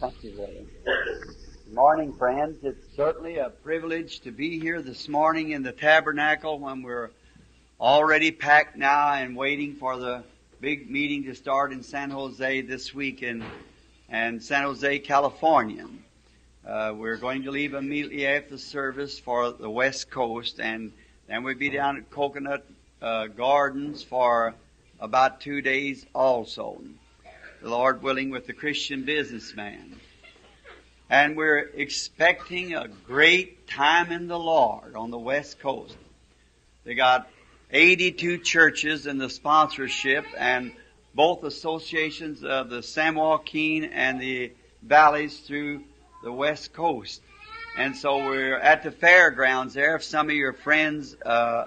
Thank you, brother. Good morning, friends. It's certainly a privilege to be here this morning in the tabernacle when we're already packed now and waiting for the big meeting to start in San Jose this week in, in San Jose, California. Uh, we're going to leave immediately after service for the West Coast, and then we'll be down at Coconut uh, Gardens for about two days also. The Lord willing, with the Christian businessman. And we're expecting a great time in the Lord on the West Coast. They got 82 churches in the sponsorship and both associations of the San Joaquin and the valleys through the West Coast. And so we're at the fairgrounds there. If some of your friends, uh,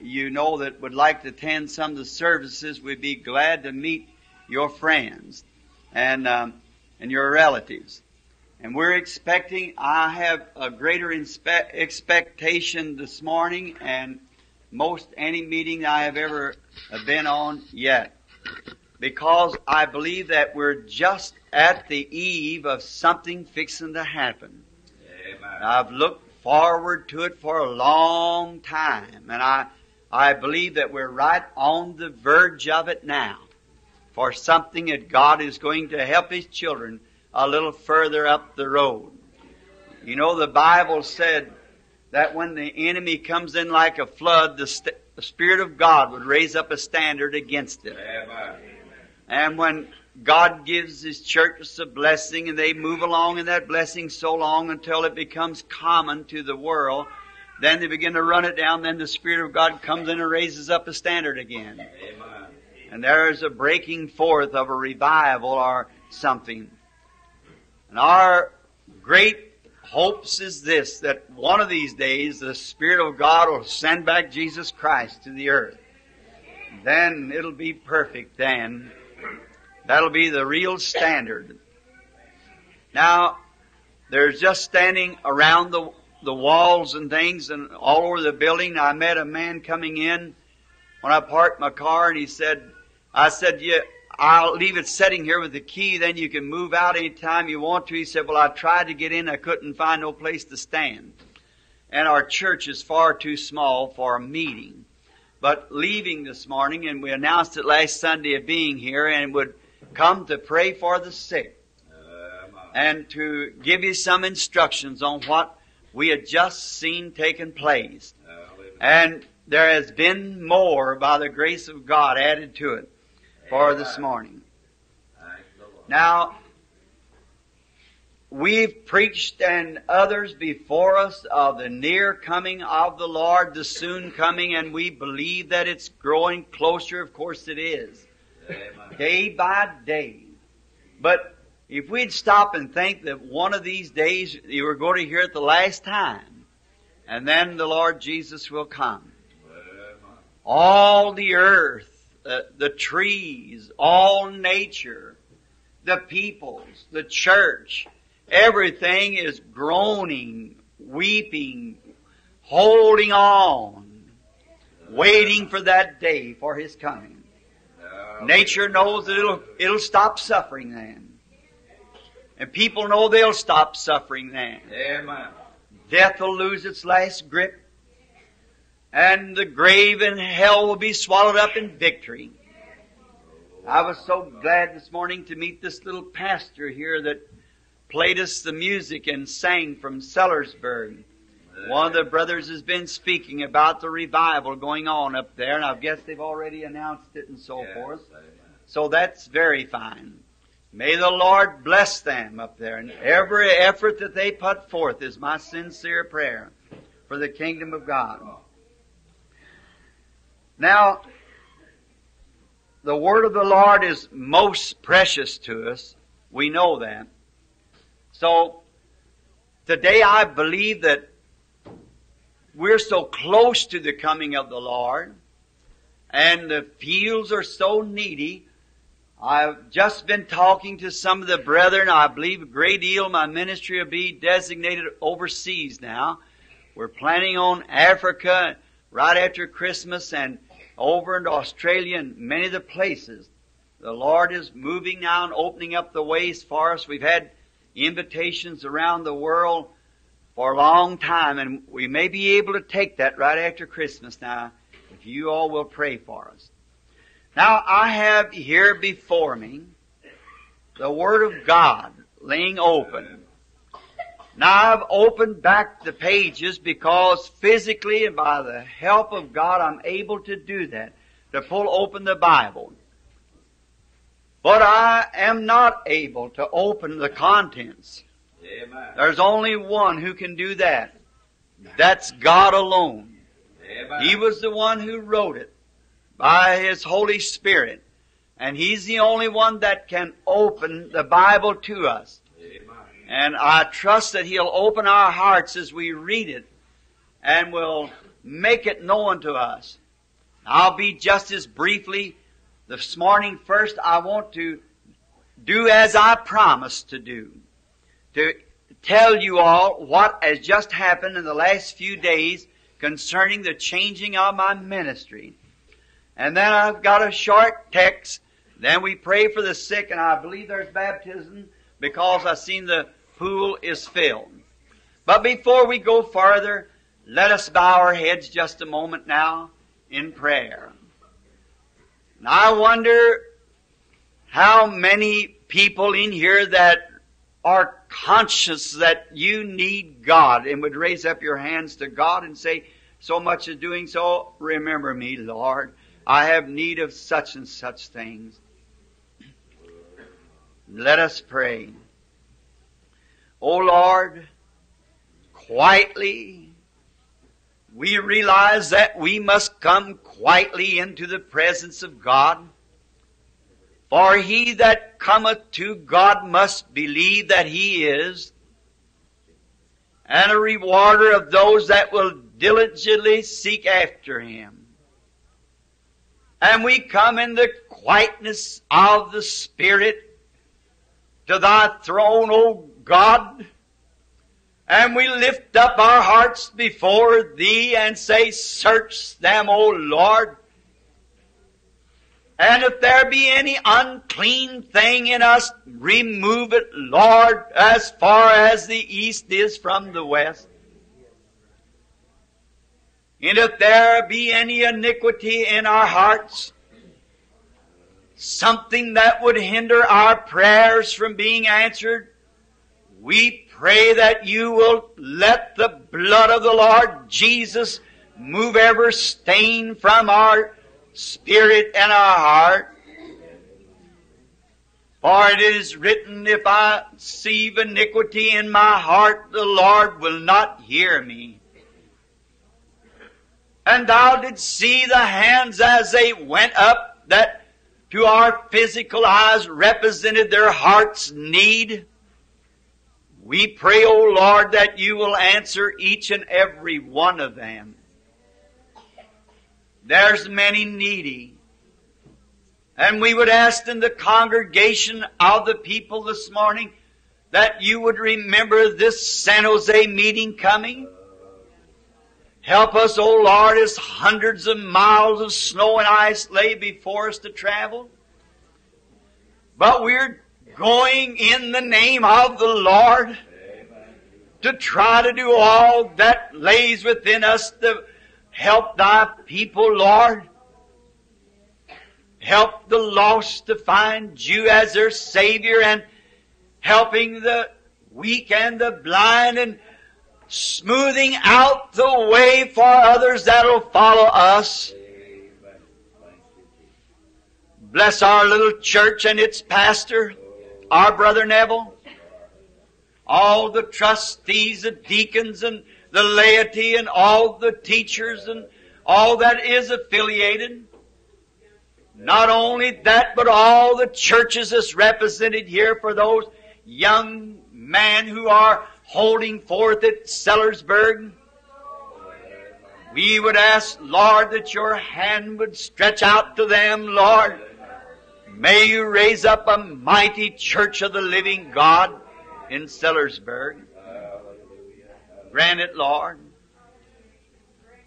you know that would like to attend some of the services, we'd be glad to meet your friends and um, and your relatives. And we're expecting. I have a greater inspe- expectation this morning, and most any meeting I have ever been on yet, because I believe that we're just at the eve of something fixing to happen. Amen. I've looked forward to it for a long time, and I I believe that we're right on the verge of it now for something that God is going to help His children a little further up the road. You know, the Bible said that when the enemy comes in like a flood, the, st- the Spirit of God would raise up a standard against it. Amen. And when God gives His church a blessing and they move along in that blessing so long until it becomes common to the world, then they begin to run it down, then the Spirit of God comes in and raises up a standard again. Amen. And there is a breaking forth of a revival or something. And our great hopes is this, that one of these days the Spirit of God will send back Jesus Christ to the earth. Then it'll be perfect then. That'll be the real standard. Now, there's just standing around the, the walls and things and all over the building. I met a man coming in when I parked my car and he said, I said, yeah, I'll leave it sitting here with the key, then you can move out anytime you want to. He said, well, I tried to get in, I couldn't find no place to stand. And our church is far too small for a meeting. But leaving this morning, and we announced it last Sunday of being here, and would come to pray for the sick and to give you some instructions on what we had just seen taking place. And there has been more by the grace of God added to it for this morning. Now, we've preached and others before us of the near coming of the Lord, the soon coming, and we believe that it's growing closer. Of course it is. Day by day. But if we'd stop and think that one of these days you were going to hear it the last time, and then the Lord Jesus will come. All the earth, uh, the trees, all nature, the peoples, the church, everything is groaning, weeping, holding on, waiting for that day for His coming. Nature knows that it'll, it'll stop suffering then. And people know they'll stop suffering then. Amen. Death will lose its last grip. And the grave and hell will be swallowed up in victory. I was so glad this morning to meet this little pastor here that played us the music and sang from Sellersburg. One of the brothers has been speaking about the revival going on up there, and I guess they've already announced it and so Yes, forth. amen. So that's very fine. May the Lord bless them up there, and every effort that they put forth is my sincere prayer for the kingdom of God. Now, the word of the Lord is most precious to us. We know that. So, today I believe that we're so close to the coming of the Lord, and the fields are so needy. I've just been talking to some of the brethren. I believe a great deal of my ministry will be designated overseas now. We're planning on Africa right after Christmas and over into Australia and many of the places. The Lord is moving now and opening up the ways for us. We've had invitations around the world for a long time, and we may be able to take that right after Christmas now, if you all will pray for us. Now, I have here before me the Word of God laying open. Now, I've opened back the pages because physically and by the help of God, I'm able to do that, to pull open the Bible. But I am not able to open the contents. Amen. There's only one who can do that. That's God alone. Amen. He was the one who wrote it by His Holy Spirit. And He's the only one that can open the Bible to us. And I trust that He'll open our hearts as we read it and will make it known to us. I'll be just as briefly this morning first. I want to do as I promised to do. To tell you all what has just happened in the last few days concerning the changing of my ministry. And then I've got a short text. Then we pray for the sick and I believe there's baptism because I've seen the pool is filled. But before we go farther, let us bow our heads just a moment now in prayer. And I wonder how many people in here that are conscious that you need God and would raise up your hands to God and say, so much as doing so, remember me, Lord. I have need of such and such things. Let us pray. O Lord, quietly, we realize that we must come quietly into the presence of God. For he that cometh to God must believe that he is, and a rewarder of those that will diligently seek after him. And we come in the quietness of the Spirit to thy throne, O God, and we lift up our hearts before thee and say, Search them, O Lord. And if there be any unclean thing in us, remove it, Lord, as far as the east is from the west. And if there be any iniquity in our hearts, something that would hinder our prayers from being answered, we pray that you will let the blood of the Lord Jesus move every stain from our spirit and our heart. For it is written, if I see iniquity in my heart, the Lord will not hear me. And thou didst see the hands as they went up that to our physical eyes represented their heart's need. We pray, O Lord, that you will answer each and every one of them. There's many needy. And we would ask in the congregation of the people this morning that you would remember this San Jose meeting coming. Help us, O Lord, as hundreds of miles of snow and ice lay before us to travel. But we're going in the name of the Lord to try to do all that lays within us to help thy people, Lord. Help the lost to find you as their Savior and helping the weak and the blind and smoothing out the way for others that'll follow us. Bless our little church and its pastor, our brother Neville, all the trustees, the deacons, and the laity, and all the teachers, and all that is affiliated. Not only that, but all the churches that's represented here for those young men who are holding forth at Sellersburg. We would ask, Lord, that your hand would stretch out to them, Lord. May you raise up a mighty church of the living God in Sellersburg. Grant it, Lord.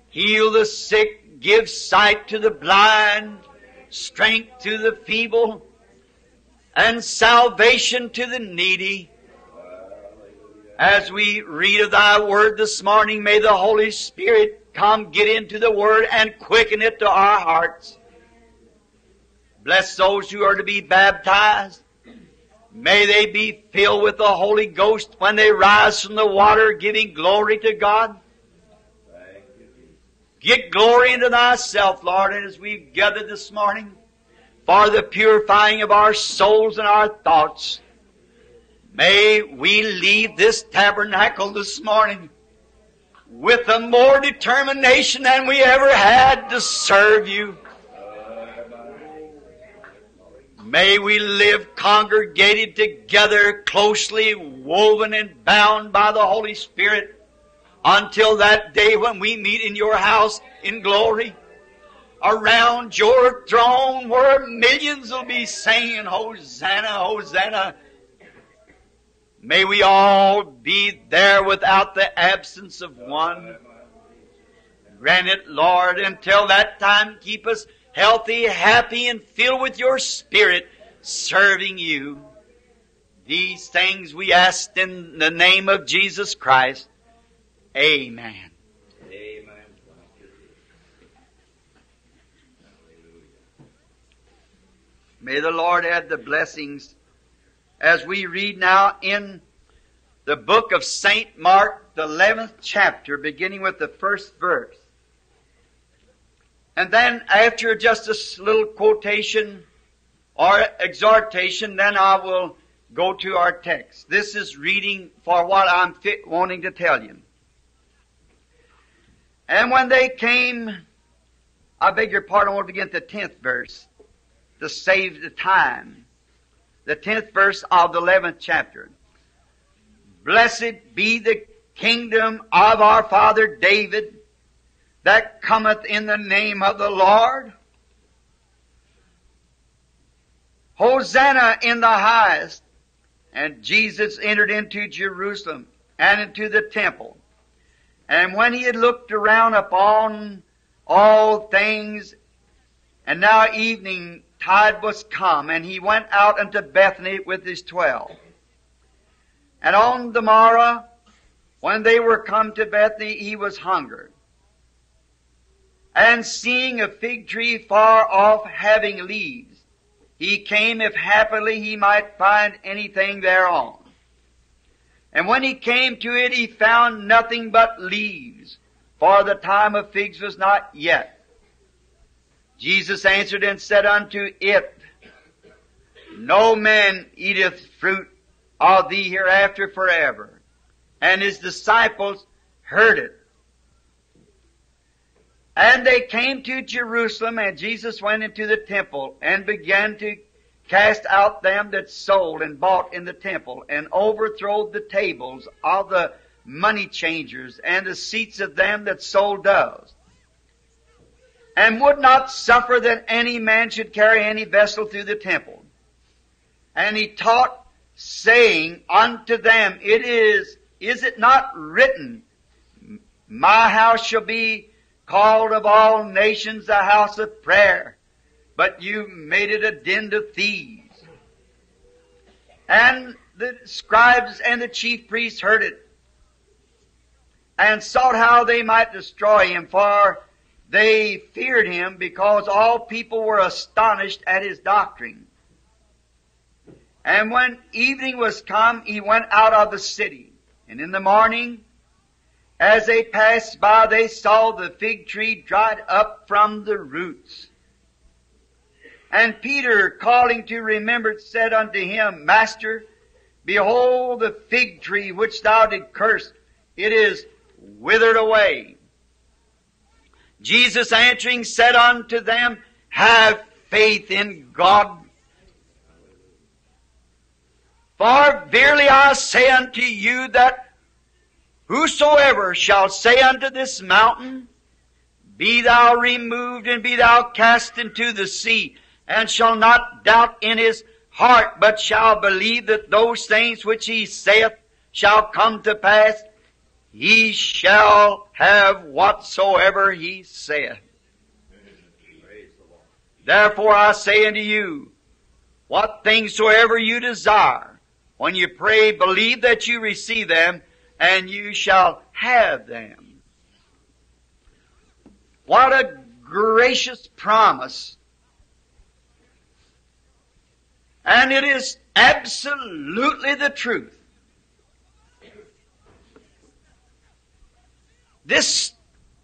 Heal the sick, give sight to the blind, strength to the feeble. and salvation to the needy. As we read of thy word this morning, may the Holy Spirit come get into the word and quicken it to our hearts. Bless those who are to be baptized. May they be filled with the Holy Ghost when they rise from the water, giving glory to God. Get glory into thyself, Lord, and as we've gathered this morning for the purifying of our souls and our thoughts. May we leave this tabernacle this morning with a more determination than we ever had to serve you. May we live congregated together, closely woven and bound by the Holy Spirit until that day when we meet in your house in glory around your throne where millions will be singing Hosanna, Hosanna. May we all be there without the absence of one. Grant it, Lord, until that time keep us healthy, happy, and filled with your Spirit, serving you. These things we ask in the name of Jesus Christ. Amen. Amen. May the Lord add the blessings as we read now in the book of St. Mark, the 11th chapter, beginning with the first verse. And then after just a little quotation or exhortation, then I will go to our text. This is reading for what I'm fit, wanting to tell you. And when they came, I beg your pardon, I want to begin at the 10th verse to save the time. The 10th verse of the 11th chapter. Blessed be the kingdom of our father David that cometh in the name of the Lord. Hosanna in the highest. And Jesus entered into Jerusalem and into the temple. And when he had looked around upon all things, and now evening tide was come, and he went out unto Bethany with his twelve. And on the morrow, when they were come to Bethany, he was hungered. And seeing a fig tree far off having leaves, he came if happily he might find anything thereon. And when he came to it, he found nothing but leaves, for the time of figs was not yet. Jesus answered and said unto it, No man eateth fruit of thee hereafter forever. And his disciples heard it. And they came to Jerusalem, and Jesus went into the temple and began to cast out them that sold and bought in the temple, and overthrowed the tables of the money changers and the seats of them that sold doves, and would not suffer that any man should carry any vessel through the temple. And he taught, saying unto them, It is, is it not written, My house shall be called of all nations a house of prayer, but you made it a den of thieves. And the scribes and the chief priests heard it, and sought how they might destroy him, for they feared him because all people were astonished at his doctrine. And when evening was come, he went out of the city. And in the morning, as they passed by, they saw the fig tree dried up from the roots. And Peter, calling to remembrance, said unto him, Master, behold the fig tree which thou did curse, it is withered away. Jesus answering said unto them, Have faith in God. For verily I say unto you that whosoever shall say unto this mountain, Be thou removed and be thou cast into the sea, and shall not doubt in his heart, but shall believe that those things which he saith shall come to pass, he shall have whatsoever he saith. Therefore I say unto you, What things soever you desire, when you pray, believe that you receive them, and you shall have them. What a gracious promise. And it is absolutely the truth. This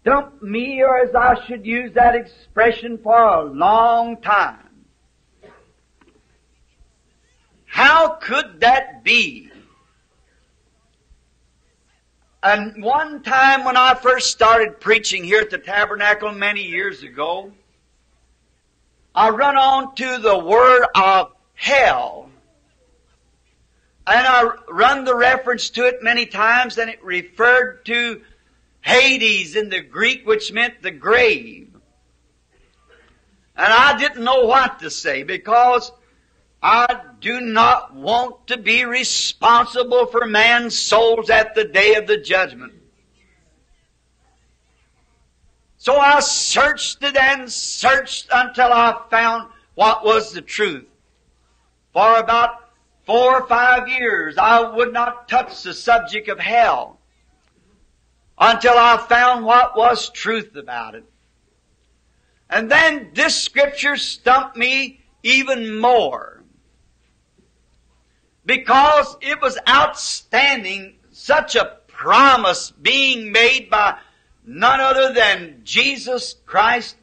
stumped me, or as I should use that expression, for a long time. How could that be? And one time when I first started preaching here at the tabernacle many years ago, I run on to the word of hell. And I run the reference to it many times and it referred to Hades in the Greek, which meant the grave. And I didn't know what to say because I do not want to be responsible for man's souls at the day of the judgment. So I searched it and searched until I found what was the truth. For about four or five years I would not touch the subject of hell until I found what was truth about it. And then this scripture stumped me even more. Because it was outstanding, such a promise being made by none other than Jesus Christ.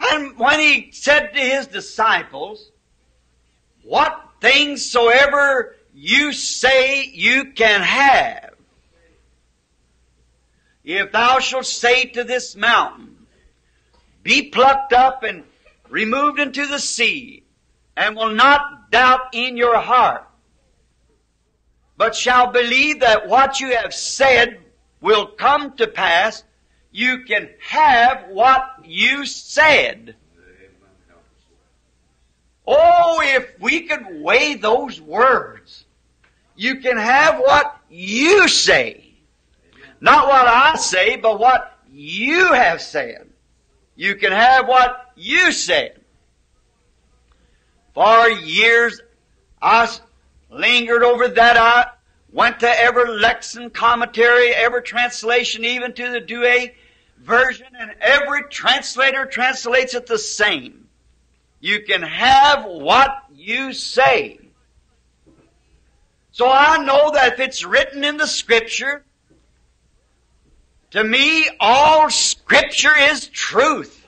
And when he said to his disciples, what things soever you say you can have, if thou shalt say to this mountain, be plucked up and removed into the sea, and will not doubt in your heart, but shall believe that what you have said will come to pass, you can have what you said. Oh, if we could weigh those words, you can have what you say. Not what I say, but what you have said. You can have what you said. For years, I lingered over that. I went to every lexicon commentary, every translation, even to the Douay version, and every translator translates it the same. You can have what you say. So I know that if it's written in the scripture, to me all scripture is truth.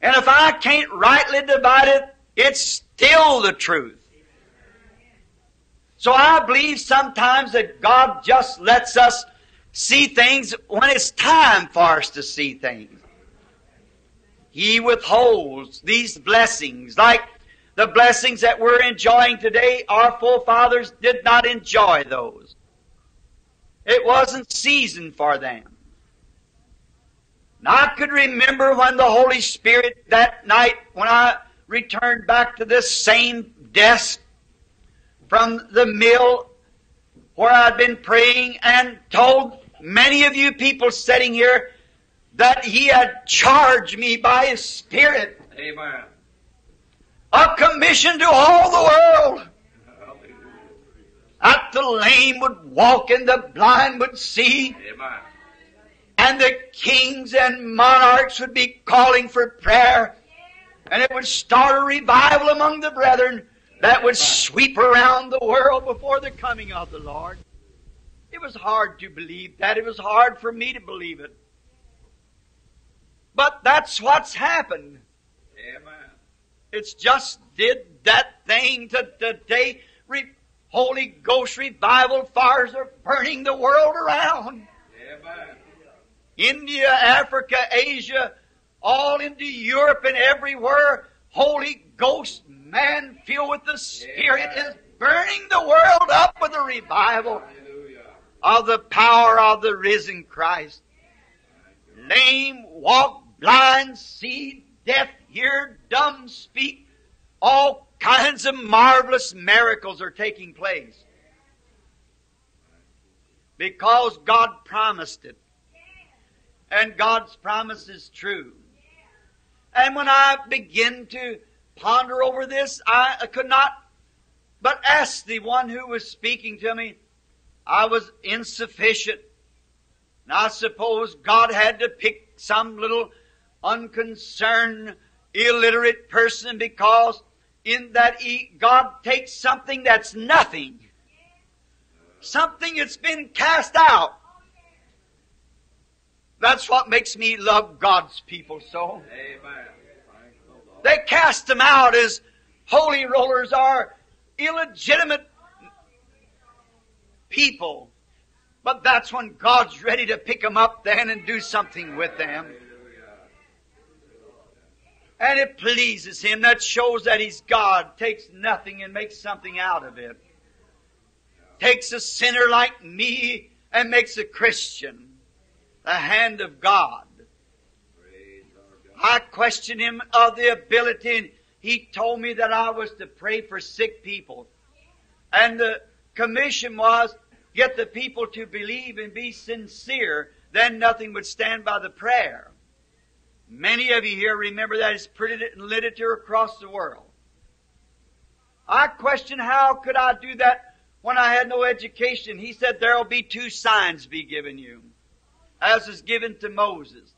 And if I can't rightly divide it, it's still the truth. So I believe sometimes that God just lets us see things when it's time for us to see things. He withholds these blessings, like the blessings that we're enjoying today. Our forefathers did not enjoy those. It wasn't season for them. And I could remember when the Holy Spirit that night when I returned back to this same desk from the mill where I'd been praying and told many of you people sitting here that He had charged me by His Spirit. Amen. A commission to all the world. That the lame would walk and the blind would see. Amen. And the kings and monarchs would be calling for prayer. And it would start a revival among the brethren that would sweep around the world before the coming of the Lord. It was hard to believe that. It was hard for me to believe it. But that's what's happened. Amen. It's just did that thing to today. Re- Holy Ghost revival fires are burning the world around. Amen. India, Africa, Asia, all into Europe and everywhere. Holy Ghost, man filled with the Spirit is burning the world up with a revival Hallelujah. of the power of the risen Christ. Lame walk, blind see, deaf hear, dumb speak. All kinds of marvelous miracles are taking place. Because God promised it. And God's promise is true. And when I begin to ponder over this, I could not but ask the one who was speaking to me. I was insufficient. And I suppose God had to pick some little unconcerned, illiterate person because in that he, God takes something that's nothing, something that's been cast out. That's what makes me love God's people so. They cast them out as holy rollers are illegitimate people. But that's when God's ready to pick them up then and do something with them. And it pleases Him. That shows that He's God. Takes nothing and makes something out of it. Takes a sinner like me and makes a Christian. The hand of God. I questioned Him of the ability and He told me that I was to pray for sick people. And the commission was get the people to believe and be sincere, then nothing would stand by the prayer. Many of you here remember that it's printed in literature across the world. I question how could I do that when I had no education. He said there'll be two signs be given you, as is given to Moses.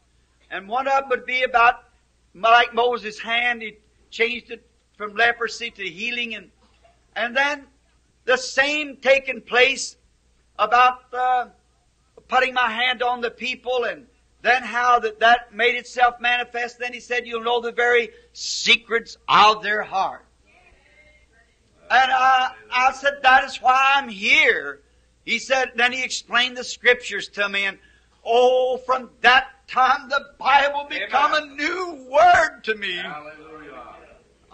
And one of them would be about like Moses' hand, he changed it from leprosy to healing and and then the same taking place about uh, putting my hand on the people and then how that, that made itself manifest. Then he said, you'll know the very secrets of their heart. And I, I said, that is why I'm here. He said, then he explained the scriptures to me and oh, from that time the Bible become a new word to me. Hallelujah.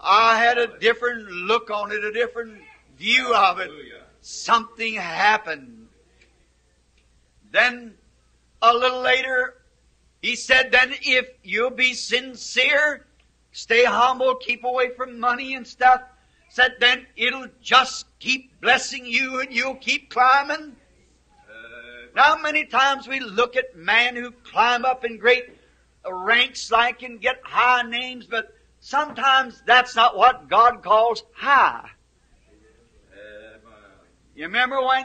I had a different look on it, a different view of it. Hallelujah. Something happened. Then a little later, he said, then if you'll be sincere, stay humble, keep away from money and stuff, said then it'll just keep blessing you and you'll keep climbing. Now many times we look at men who climb up in great ranks like and get high names, but sometimes that's not what God calls high. You remember when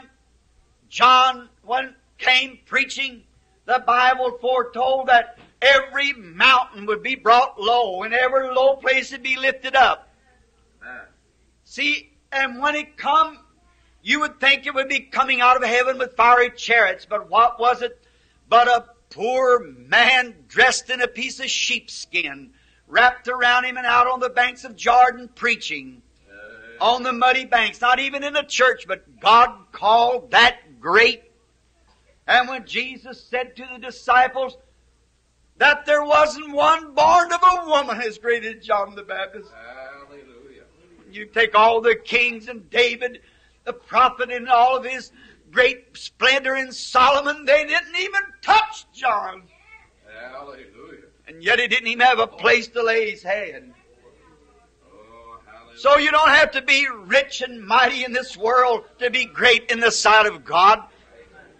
John when came preaching, the Bible foretold that every mountain would be brought low and every low place would be lifted up. See, and when it come, you would think it would be coming out of heaven with fiery chariots, but what was it? But a poor man dressed in a piece of sheepskin, wrapped around him and out on the banks of Jordan preaching on the muddy banks, not even in a church, but God called that great. And when Jesus said to the disciples that there wasn't one born of a woman as great as John the Baptist, Hallelujah. you take all the kings and David, the prophet and all of his great splendor in Solomon, they didn't even touch John. Hallelujah. And yet he didn't even have a place to lay his head. Oh. So you don't have to be rich and mighty in this world to be great in the sight of God.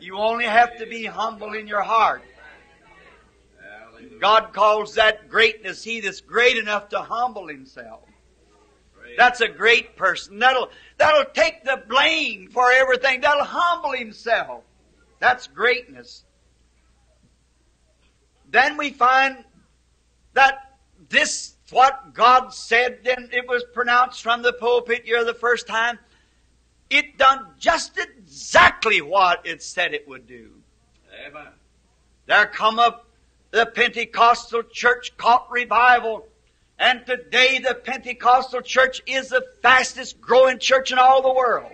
You only have to be humble in your heart. Hallelujah. God calls that greatness he that's great enough to humble himself. That's a great person. That'll, that'll take the blame for everything. That'll humble himself. That's greatness. Then we find that this, what God said, then it was pronounced from the pulpit here the first time, it done just exactly what it said it would do. Amen. There come up the Pentecostal church caught revival. And today the Pentecostal church is the fastest growing church in all the world.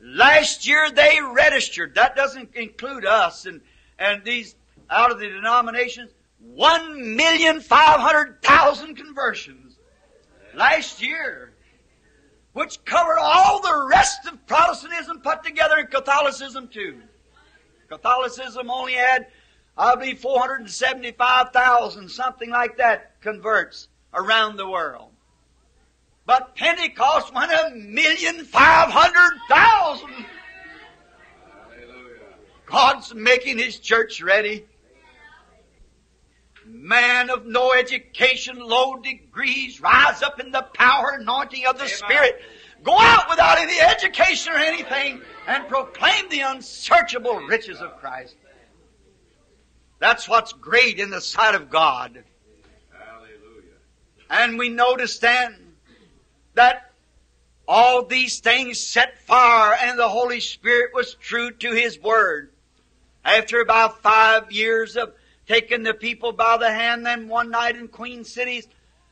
Last year they registered, that doesn't include us and, and these out of the denominations, one million five hundred thousand conversions. Last year. Which covered all the rest of Protestantism put together and Catholicism too. Catholicism only had, I believe, 475,000, something like that, converts around the world. But Pentecost went a million five hundred thousand. God's making His church ready. man of no education, low degrees, rise up in the power and anointing of the Spirit. Go out without any education or anything and proclaim the unsearchable riches of Christ. That's what's great in the sight of God. Hallelujah. And we notice then that all these things set fire and the Holy Spirit was true to His Word. After about five years of taking the people by the hand, then one night in Queen Cities,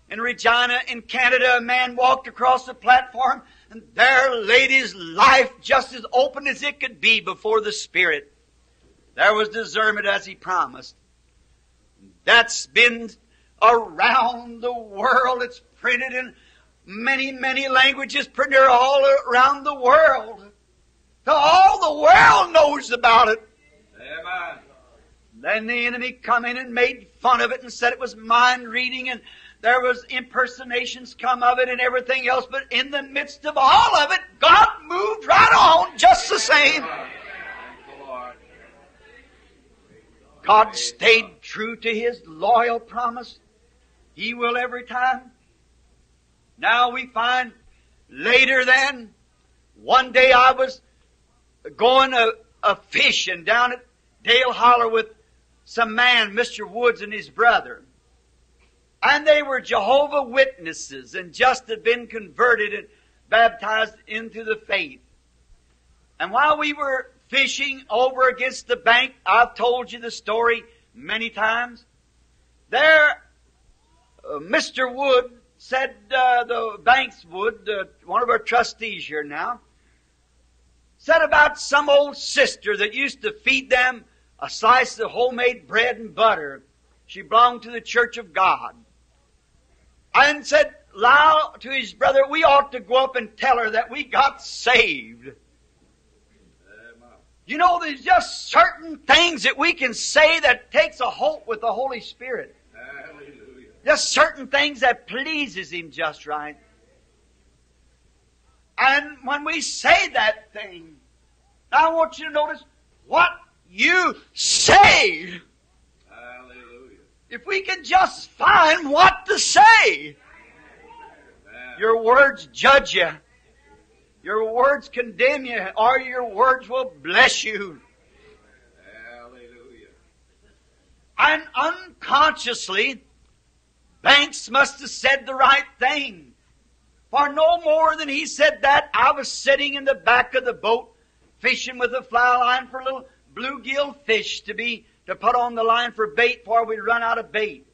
in Regina, in Canada, a man walked across the platform and there laid his life just as open as it could be before the Spirit. There was discernment as he promised. That's been around the world. It's printed in many, many languages, printed all around the world. All the world knows about it. Amen. Then the enemy come in and made fun of it and said it was mind reading and there was impersonations come of it and everything else, but in the midst of all of it, God moved right on just the same. Thank the Lord. God stayed true to His loyal promise. He will every time. Now we find later then, one day I was going a, a fishing down at Dale Holler with some man, Mr. Woods and his brother. And they were Jehovah Witnesses and just had been converted and baptized into the faith. And while we were fishing over against the bank, I've told you the story many times. There, uh, Mr. Wood said, uh, the Banks Wood, uh, one of our trustees here now, said about some old sister that used to feed them a slice of homemade bread and butter. She belonged to the Church of God. And said loud to his brother, we ought to go up and tell her that we got saved. You know, there's just certain things that we can say that takes a hold with the Holy Spirit. Hallelujah. Just certain things that pleases Him just right. And when we say that thing, I want you to notice what you say. Hallelujah. If we can just find what to say, Amen. your words judge you. Your words condemn you, or your words will bless you. Hallelujah. And unconsciously, Banks must have said the right thing. For no more than he said that, I was sitting in the back of the boat fishing with a fly line for little bluegill fish to be, to put on the line for bait before we'd run out of bait.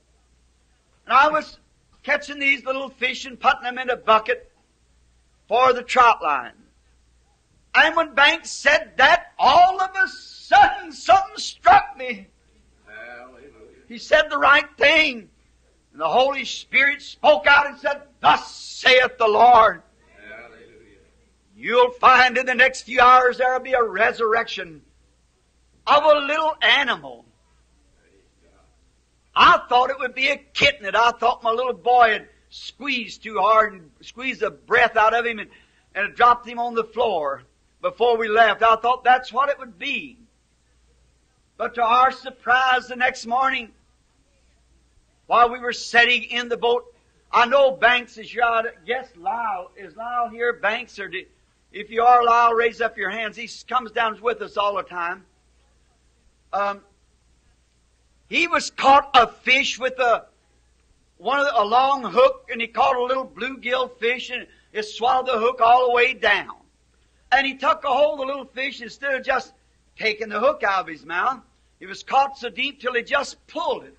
And I was catching these little fish and putting them in a bucket for the trot line. And when Banks said that, all of a sudden something struck me. He said the right thing. And the Holy Spirit spoke out and said, Thus saith the Lord. You'll find in the next few hours there'll be a resurrection of a little animal. I thought it would be a kitten that I thought my little boy had squeezed too hard and squeezed the breath out of him and, and dropped him on the floor before we left. I thought that's what it would be. But to our surprise the next morning, while we were sitting in the boat, I know Banks is here. I guess Lyle, is Lyle here, Banks? Or do, if you are Lyle, raise up your hands. He comes down with us all the time. Um, he was caught a fish with a one of the, a long hook, and he caught a little bluegill fish, and it swallowed the hook all the way down. And he took a hold of the little fish instead of just taking the hook out of his mouth. He was caught so deep till he just pulled it,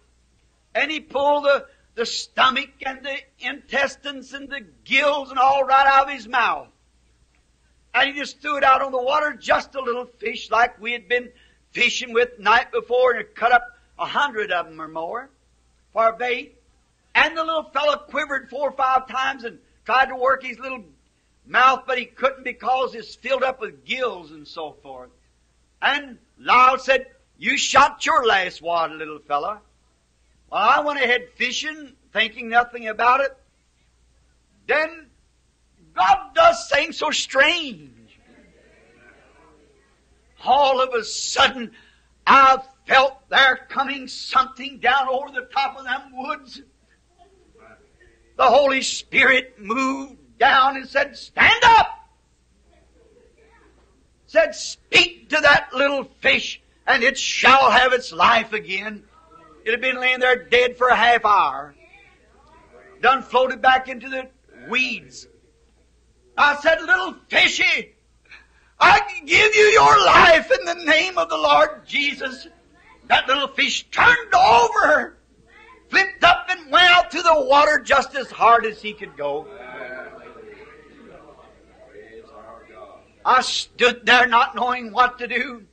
and he pulled the the stomach and the intestines and the gills and all right out of his mouth. And he just threw it out on the water, just a little fish like we had been fishing with night before, and had cut up a hundred of them or more for bait. And the little fellow quivered four or five times and tried to work his little mouth, but he couldn't because it's filled up with gills and so forth. And Lyle said, You shot your last wad, little fella. Well, I went ahead fishing, thinking nothing about it. Then God does things so strange. All of a sudden, I felt there coming something down over the top of them woods. The Holy Spirit moved down and said, Stand up! Said, Speak to that little fish, and it shall have its life again. It had been laying there dead for a half hour. Done floated back into the weeds. I said, Little fishy, I give you your life in the name of the Lord Jesus. That little fish turned over, flipped up and went out to the water just as hard as he could go. I stood there not knowing what to do.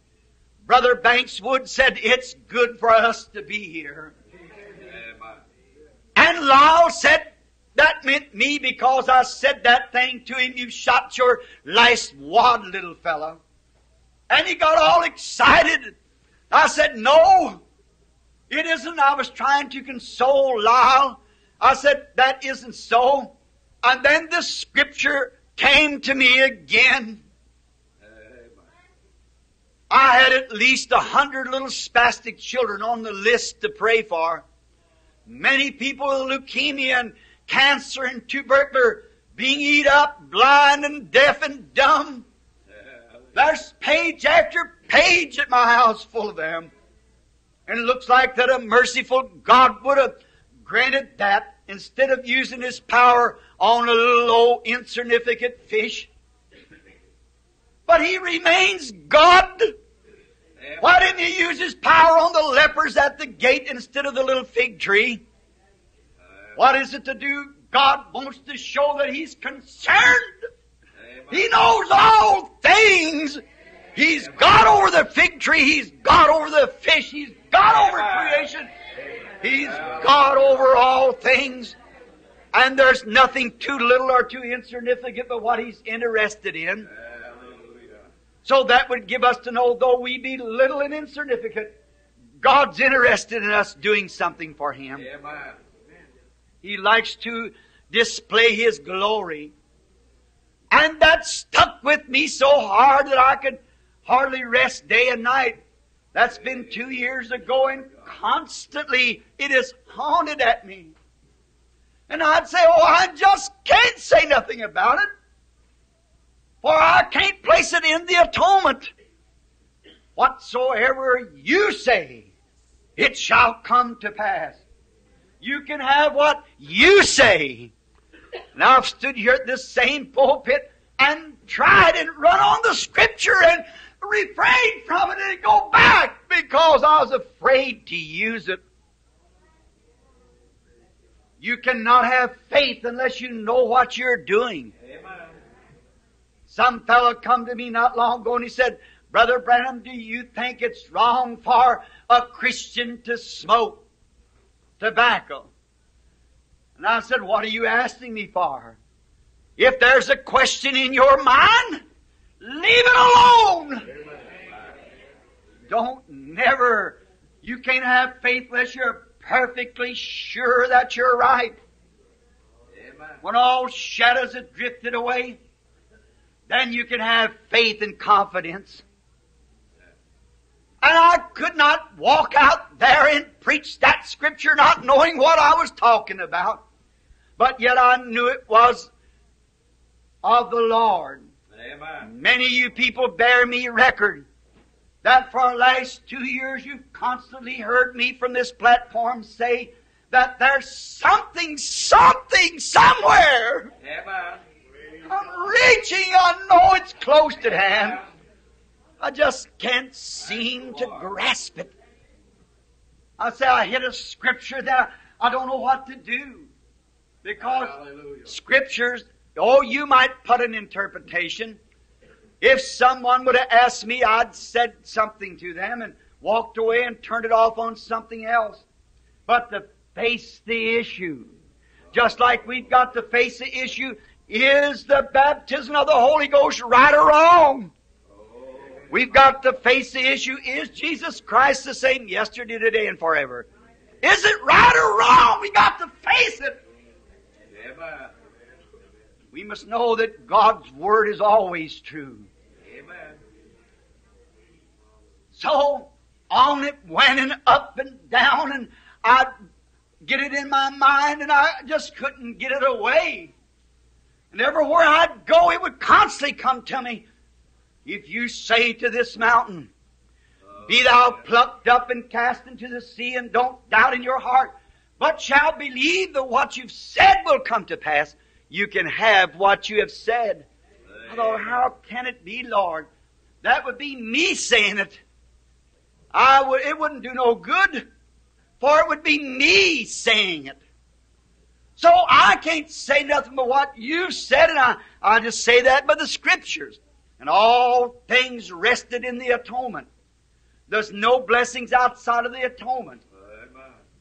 Brother Banks Wood said, it's good for us to be here. And Lyle said, that meant me because I said that thing to him. You shot your last wad, little fellow. And he got all excited. I said, no, it isn't. I was trying to console Lyle. I said, that isn't so. And then this scripture came to me again. I had at least a hundred little spastic children on the list to pray for. Many people with leukemia and cancer and tuberculosis being eat up, blind and deaf and dumb. There's page after page at my house full of them. And it looks like that a merciful God would have granted that instead of using his power on a little old insignificant fish. But he remains God. Why didn't he use his power on the lepers at the gate instead of the little fig tree? What is it to do? God wants to show that he's concerned. He knows all things. He's God over the fig tree. He's God over the fish. He's God over creation. He's God over all things. And there's nothing too little or too insignificant but what He's interested in. So that would give us to know, though we be little and insignificant, God's interested in us doing something for Him. He likes to display His glory. And that stuck with me so hard that I could hardly rest day and night. That's been two years ago and constantly it has haunted at me. And I'd say, oh, I just can't say nothing about it. For I can't place it in the atonement. Whatsoever you say, it shall come to pass. You can have what you say. Now I've stood here at this same pulpit and tried and run on the scripture and refrained from it and go back because I was afraid to use it. You cannot have faith unless you know what you're doing. Amen. Some fellow come to me not long ago and he said, Brother Branham, do you think it's wrong for a Christian to smoke tobacco? And I said, what are you asking me for? If there's a question in your mind, leave it alone. Don't never, you can't have faith unless you're perfectly sure that you're right. When all shadows have drifted away, then you can have faith and confidence. And I could not walk out there and preach that scripture not knowing what I was talking about. But yet I knew it was of the Lord. Many of you people bear me record that for the last two years you've constantly heard me from this platform say that there's something, something, somewhere. I'm reaching, I know it's close at hand. I just can't seem to grasp it. I say I hit a scripture that I don't know what to do. Because Hallelujah. scriptures, oh, you might put an interpretation. If someone would have asked me, I'd said something to them and walked away and turned it off on something else. But to face the issue, just like we've got to face the issue, is the baptism of the Holy Ghost right or wrong? We've got to face the issue, is Jesus Christ the same yesterday, today, and forever? Is it right or wrong? We got to face it. We must know that God's Word is always true. Amen. So, on it, went and up and down, and I'd get it in my mind, and I just couldn't get it away. And everywhere I'd go, it would constantly come to me. If you say to this mountain, Be thou plucked up and cast into the sea, and don't doubt in your heart, but shall believe that what you've said will come to pass, you can have what you have said. I thought, how can it be, Lord? That would be me saying it. I would, it wouldn't do no good, for it would be me saying it. So I can't say nothing but what you said, and I, I just say that by the scriptures. And all things rested in the atonement. There's no blessings outside of the atonement.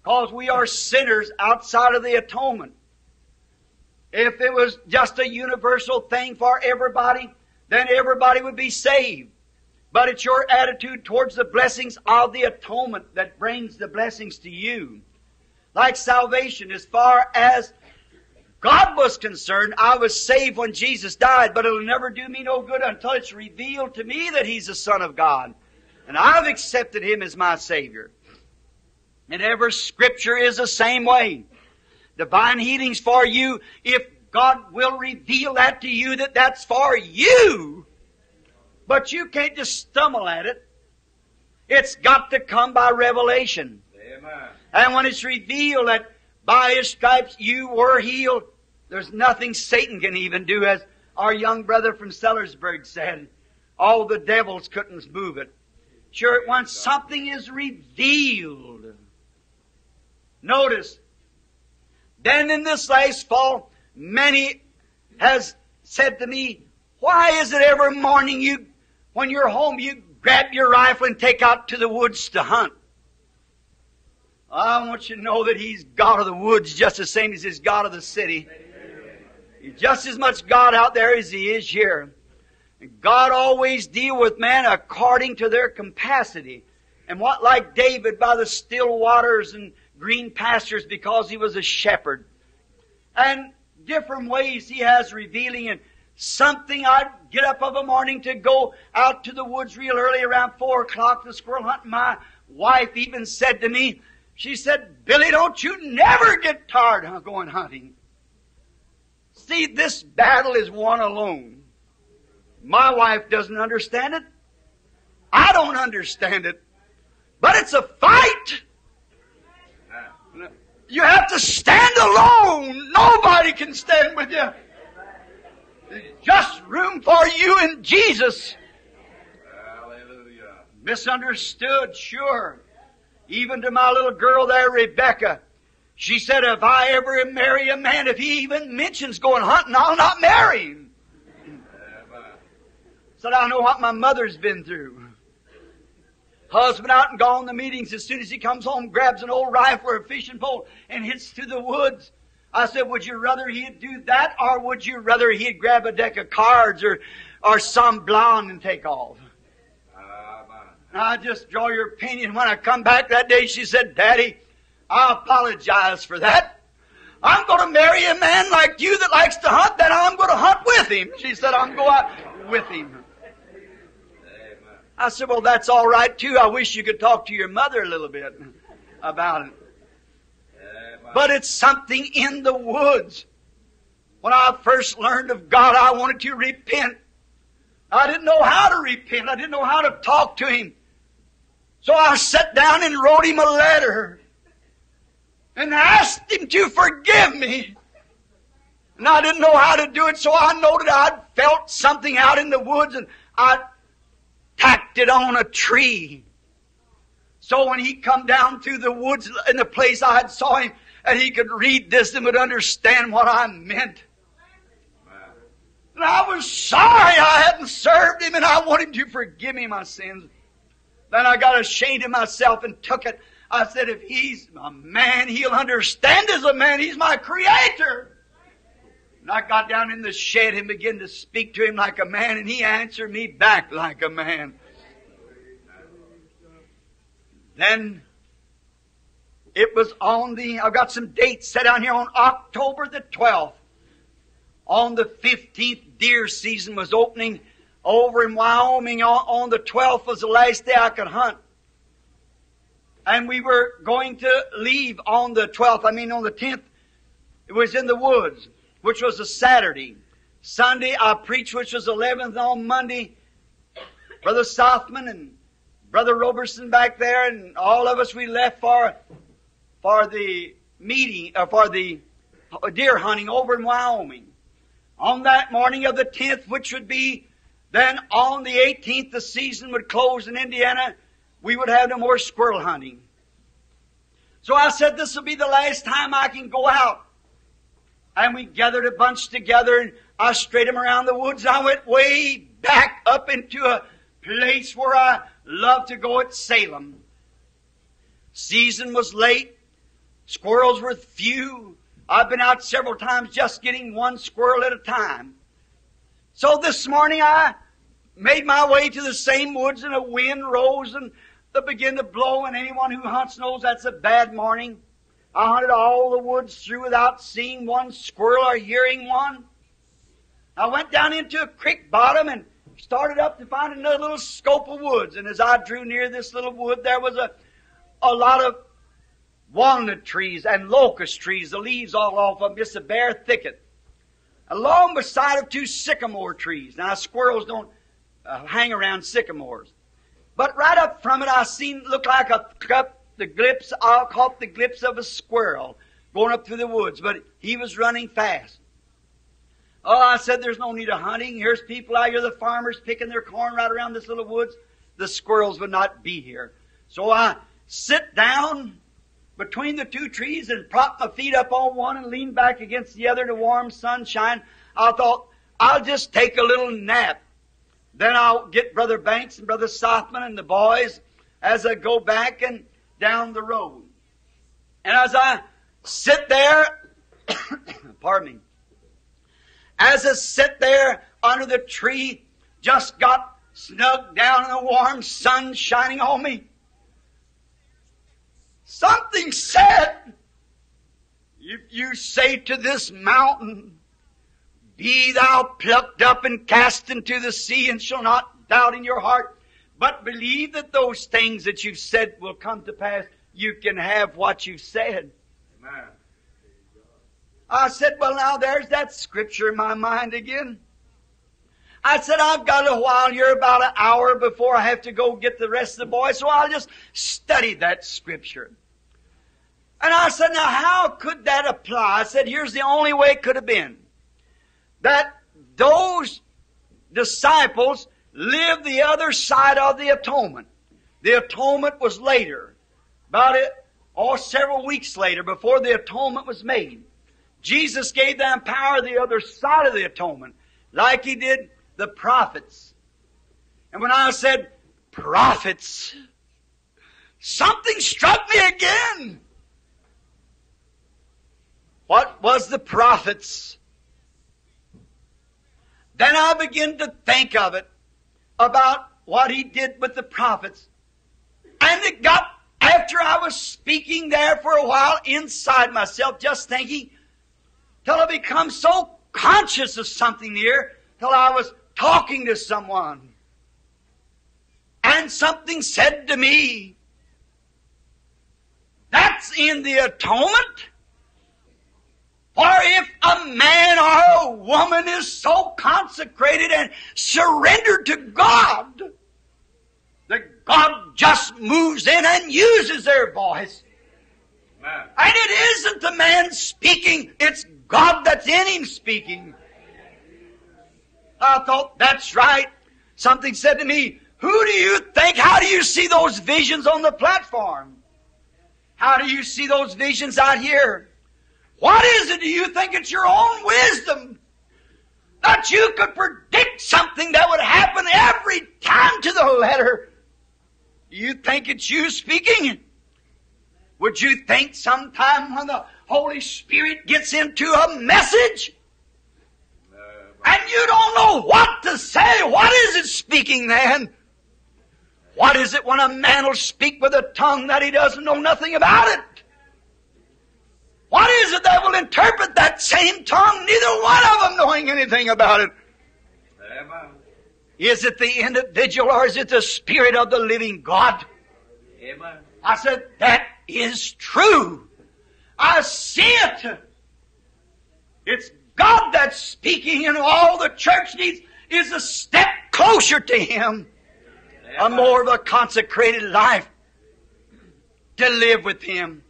Because we are sinners outside of the atonement. If it was just a universal thing for everybody, then everybody would be saved. But it's your attitude towards the blessings of the atonement that brings the blessings to you. Like salvation, as far as God was concerned, I was saved when Jesus died, but it'll never do me no good until it's revealed to me that He's the Son of God. And I've accepted Him as my Savior. And every scripture is the same way. Divine healing's for you if God will reveal that to you that that's for you. But you can't just stumble at it. It's got to come by revelation. Amen. And when it's revealed that by His stripes you were healed, there's nothing Satan can even do, as our young brother from Sellersburg said. All the devils couldn't move it. Sure, once something is revealed, notice, then in this last fall, many has said to me, why is it every morning you, when you're home, you grab your rifle and take out to the woods to hunt? I want you to know that He's God of the woods just the same as He's God of the city. He's just as much God out there as He is here. And God always deal with man according to their capacity. And what like David by the still waters and green pastures because he was a shepherd. And different ways he has revealing and something I'd get up of a morning to go out to the woods real early around four o'clock to squirrel hunt. My wife even said to me, she said, Billy, don't you never get tired of going hunting. See, this battle is won alone. My wife doesn't understand it. I don't understand it. But it's a fight. You have to stand alone. Nobody can stand with you. Just room for you in Jesus. Hallelujah. Misunderstood, sure. Even to my little girl there, Rebecca. She said, if I ever marry a man, if he even mentions going hunting, I'll not marry him. Said, I know what my mother's been through. Husband out and gone to meetings. As soon as he comes home, grabs an old rifle or a fishing pole and hits to the woods. I said, would you rather he'd do that or would you rather he'd grab a deck of cards or, or some blonde and take off? Amen. I just draw your opinion. When I come back that day, she said, Daddy, I apologize for that. I'm going to marry a man like you that likes to hunt, then I'm going to hunt with him. She said, I'm going out with him. I said, well, that's all right too. I wish you could talk to your mother a little bit about it. But it's something in the woods. When I first learned of God, I wanted to repent. I didn't know how to repent. I didn't know how to talk to Him. So I sat down and wrote Him a letter and asked Him to forgive me. And I didn't know how to do it, so I noted I'd felt something out in the woods and I tacked it on a tree. So when he come down through the woods in the place I had saw him, and he could read this and would understand what I meant. And I was sorry I hadn't served him, and I wanted to forgive me my sins. Then I got ashamed of myself and took it. I said, if he's a man, he'll understand as a man. He's my creator. And I got down in the shed and began to speak to him like a man, and he answered me back like a man. Then it was on the, I've got some dates set down here on October the 12th. On the 15th, deer season was opening over in Wyoming. On, on the 12th was the last day I could hunt. and we were going to leave on the 12th, I mean on the 10th. It was in the woods, which was a Saturday. Sunday I preached, which was 11th on Monday. Brother Sothmann and Brother Robertson back there and all of us, we left for, for the meeting, uh, for the deer hunting over in Wyoming. On that morning of the 10th, which would be then on the 18th, the season would close in Indiana. We would have no more squirrel hunting. So I said, this will be the last time I can go out. And we gathered a bunch together and I strayed them around the woods. I went way back up into a place where I love to go at Salem. Season was late. Squirrels were few. I've been out several times just getting one squirrel at a time. So this morning I made my way to the same woods and a wind rose and began to blow and anyone who hunts knows that's a bad morning. I hunted all the woods through without seeing one squirrel or hearing one. I went down into a creek bottom and started up to find another little scope of woods. And as I drew near this little wood, there was a, a lot of walnut trees and locust trees, the leaves all off of them, just a bare thicket. Along beside of two sycamore trees. Now squirrels don't uh, hang around sycamores. But right up from it, I seen looked like a cup the glimpse. I caught the glimpse of a squirrel going up through the woods, but he was running fast. Oh, I said, there's no need of hunting. Here's people out here, the farmers picking their corn right around this little woods. The squirrels would not be here. So I sit down between the two trees and prop my feet up on one and lean back against the other in the warm sunshine. I thought, I'll just take a little nap. Then I'll get Brother Banks and Brother Sothmann and the boys as I go back and down the road. And as I sit there, pardon me, as I sit there under the tree, just got snug down in the warm sun shining on me, something said, if you say to this mountain, be thou plucked up and cast into the sea and shall not doubt in your heart, but believe that those things that you've said will come to pass. You can have what you've said. Amen. I said, well now there's that scripture in my mind again. I said, I've got a while here, about an hour before I have to go get the rest of the boys, so I'll just study that scripture. And I said, now how could that apply? I said, here's the only way it could have been. That those disciples lived the other side of the atonement. The atonement was later. About it, or several weeks later, before the atonement was made. Jesus gave them power the other side of the atonement, like he did the prophets. And when I said prophets, something struck me again. What was the prophets? Then I began to think of it about what he did with the prophets. And it got after I was speaking there for a while inside myself, just thinking, till I become so conscious of something here, till I was talking to someone. And something said to me, that's in the atonement. For if a man or a woman is so consecrated and surrendered to God, that God just moves in and uses their voice. Amen. And it isn't the man speaking, it's God that's in him speaking. I thought, that's right. Something said to me, who do you think, how do you see those visions on the platform? How do you see those visions out here? What is it? Do you think it's your own wisdom? That you could predict something that would happen every time to the letter. Do you think it's you speaking? Would you think sometime when the Holy Spirit gets into a message and you don't know what to say, what is it speaking then? What is it when a man will speak with a tongue that he doesn't know nothing about it? What is it that will interpret that same tongue? Neither one of them knowing anything about it. Amen. Is it the individual or is it the Spirit of the living God? Amen. I said, that is true. I see it. It's God that's speaking and all the church needs is a step closer to Him. A more of a consecrated life to live with Him.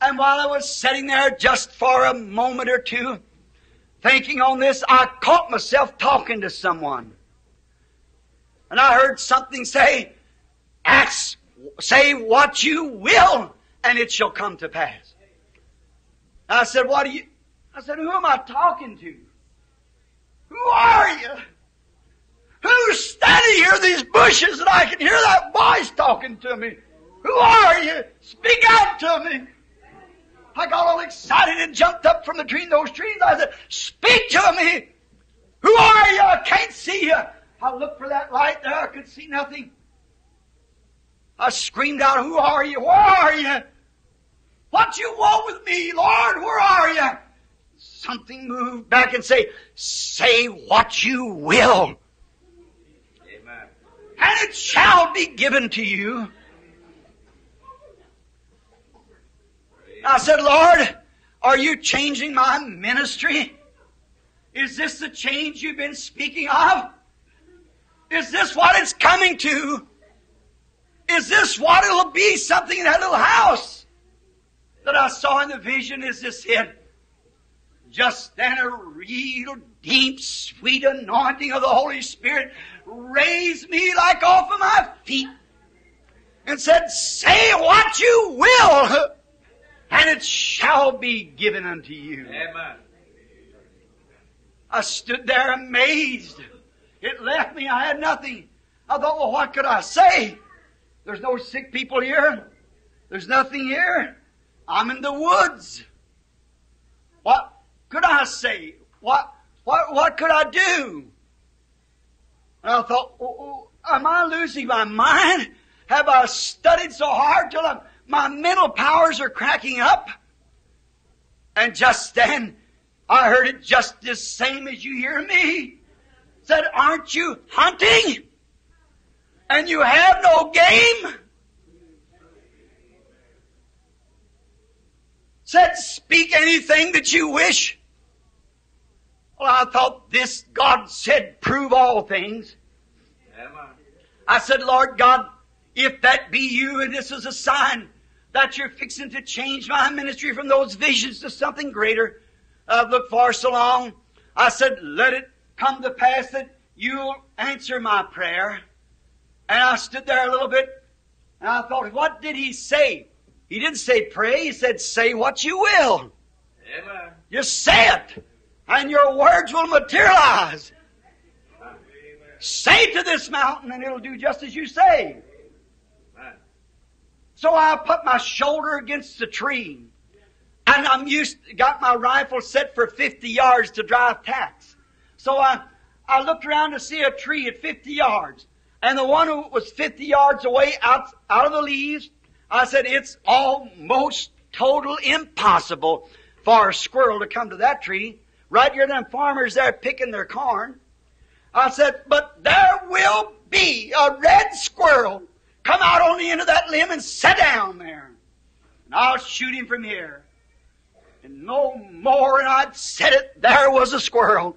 And while I was sitting there just for a moment or two, thinking on this, I caught myself talking to someone. And I heard something say, ask, say what you will, and it shall come to pass. I said, what do you, I said, who am I talking to? Who are you? Who's standing here in these bushes and I can hear that voice talking to me? Who are you? Speak out to me. I got all excited and jumped up from between those trees. I said, Speak to me. Who are you? I can't see you. I looked for that light there. I could see nothing. I screamed out, Who are you? Where are you? What you want with me, Lord? Where are you? Something moved back and say, Say what you will. Amen. And it shall be given to you. I said, Lord, are you changing my ministry? Is this the change you've been speaking of? Is this what it's coming to? Is this what it'll be? Something in that little house that I saw in the vision? Is this it? Just then a real deep, sweet anointing of the Holy Spirit raised me like off of my feet and said, Say what you will and it shall be given unto you. Amen. I stood there amazed. It left me. I had nothing. I thought, well, what could I say? There's no sick people here. There's nothing here. I'm in the woods. What could I say? What, what, what could I do? And I thought, oh, oh, am I losing my mind? Have I studied so hard till I'm my mental powers are cracking up. And just then, I heard it just the same as you hear me. Said, aren't you hunting? And you have no game? Said, speak anything that you wish. Well, I thought this, God said, prove all things. I said, Lord God, if that be you and this is a sign, that you're fixing to change my ministry from those visions to something greater. Uh, I've looked for so long. I said, let it come to pass that you'll answer my prayer. And I stood there a little bit and I thought, what did he say? He didn't say pray, he said say what you will. Amen. Just say it and your words will materialize. Say to this mountain and it'll do just as you say. So I put my shoulder against the tree. And I'm used, got my rifle set for 50 yards to drive tacks. So I, I looked around to see a tree at 50 yards. And the one who was 50 yards away out, out of the leaves, I said, it's almost total impossible for a squirrel to come to that tree. Right here, them farmers there picking their corn. I said, but there will be a red squirrel come out on the end of that limb and sit down there. And I'll shoot him from here. And no more and I'd said it, there was a squirrel.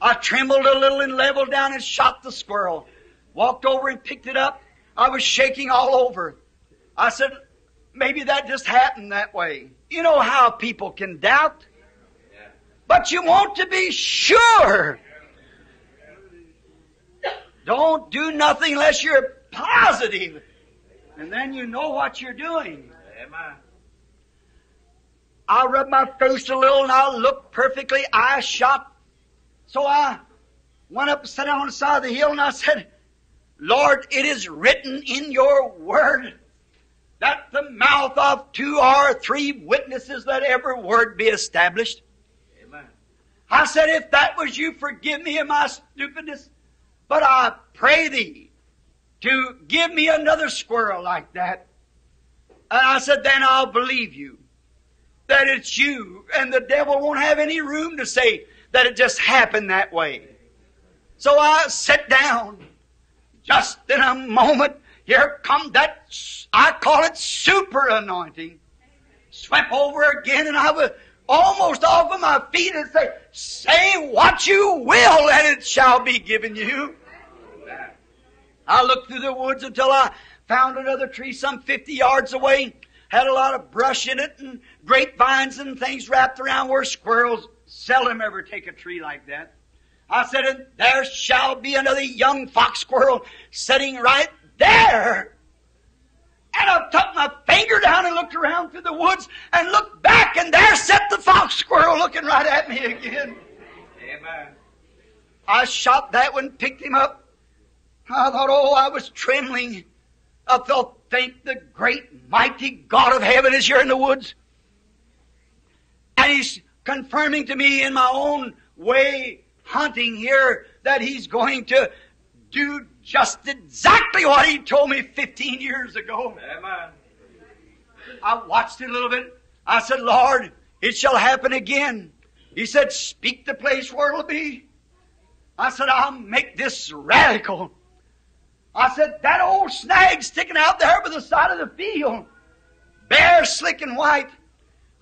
I trembled a little and leveled down and shot the squirrel. Walked over and picked it up. I was shaking all over. I said, maybe that just happened that way. You know how people can doubt. But you want to be sure. Don't do nothing unless you're positive. And then you know what you're doing. I rubbed my face a little and I looked perfectly eye shot. So I went up and sat down on the side of the hill and I said, Lord, it is written in your word that the mouth of two or three witnesses let every word be established. Amen. I said, if that was you, forgive me of my stupidness. But I pray thee to give me another squirrel like that. And I said, then I'll believe you that it's you. And the devil won't have any room to say that it just happened that way. So I sat down. Just in a moment, here come that, I call it super anointing. Swept over again and I was almost off of my feet and say, say what you will and it shall be given you. I looked through the woods until I found another tree some 50 yards away. Had a lot of brush in it and grapevines and things wrapped around where squirrels seldom ever take a tree like that. I said, there shall be another young fox squirrel sitting right there. And I took my finger down and looked around through the woods and looked back and there sat the fox squirrel looking right at me again. Amen. I shot that one, picked him up. I thought, oh, I was trembling. I thought, thank the great, mighty God of heaven is here in the woods. And He's confirming to me in my own way, hunting here, that He's going to do just exactly what He told me 15 years ago. Amen. I watched it a little bit. I said, Lord, it shall happen again. He said, speak the place where it'll be. I said, I'll make this radical. I said, that old snag sticking out there by the side of the field, bare, slick, and white.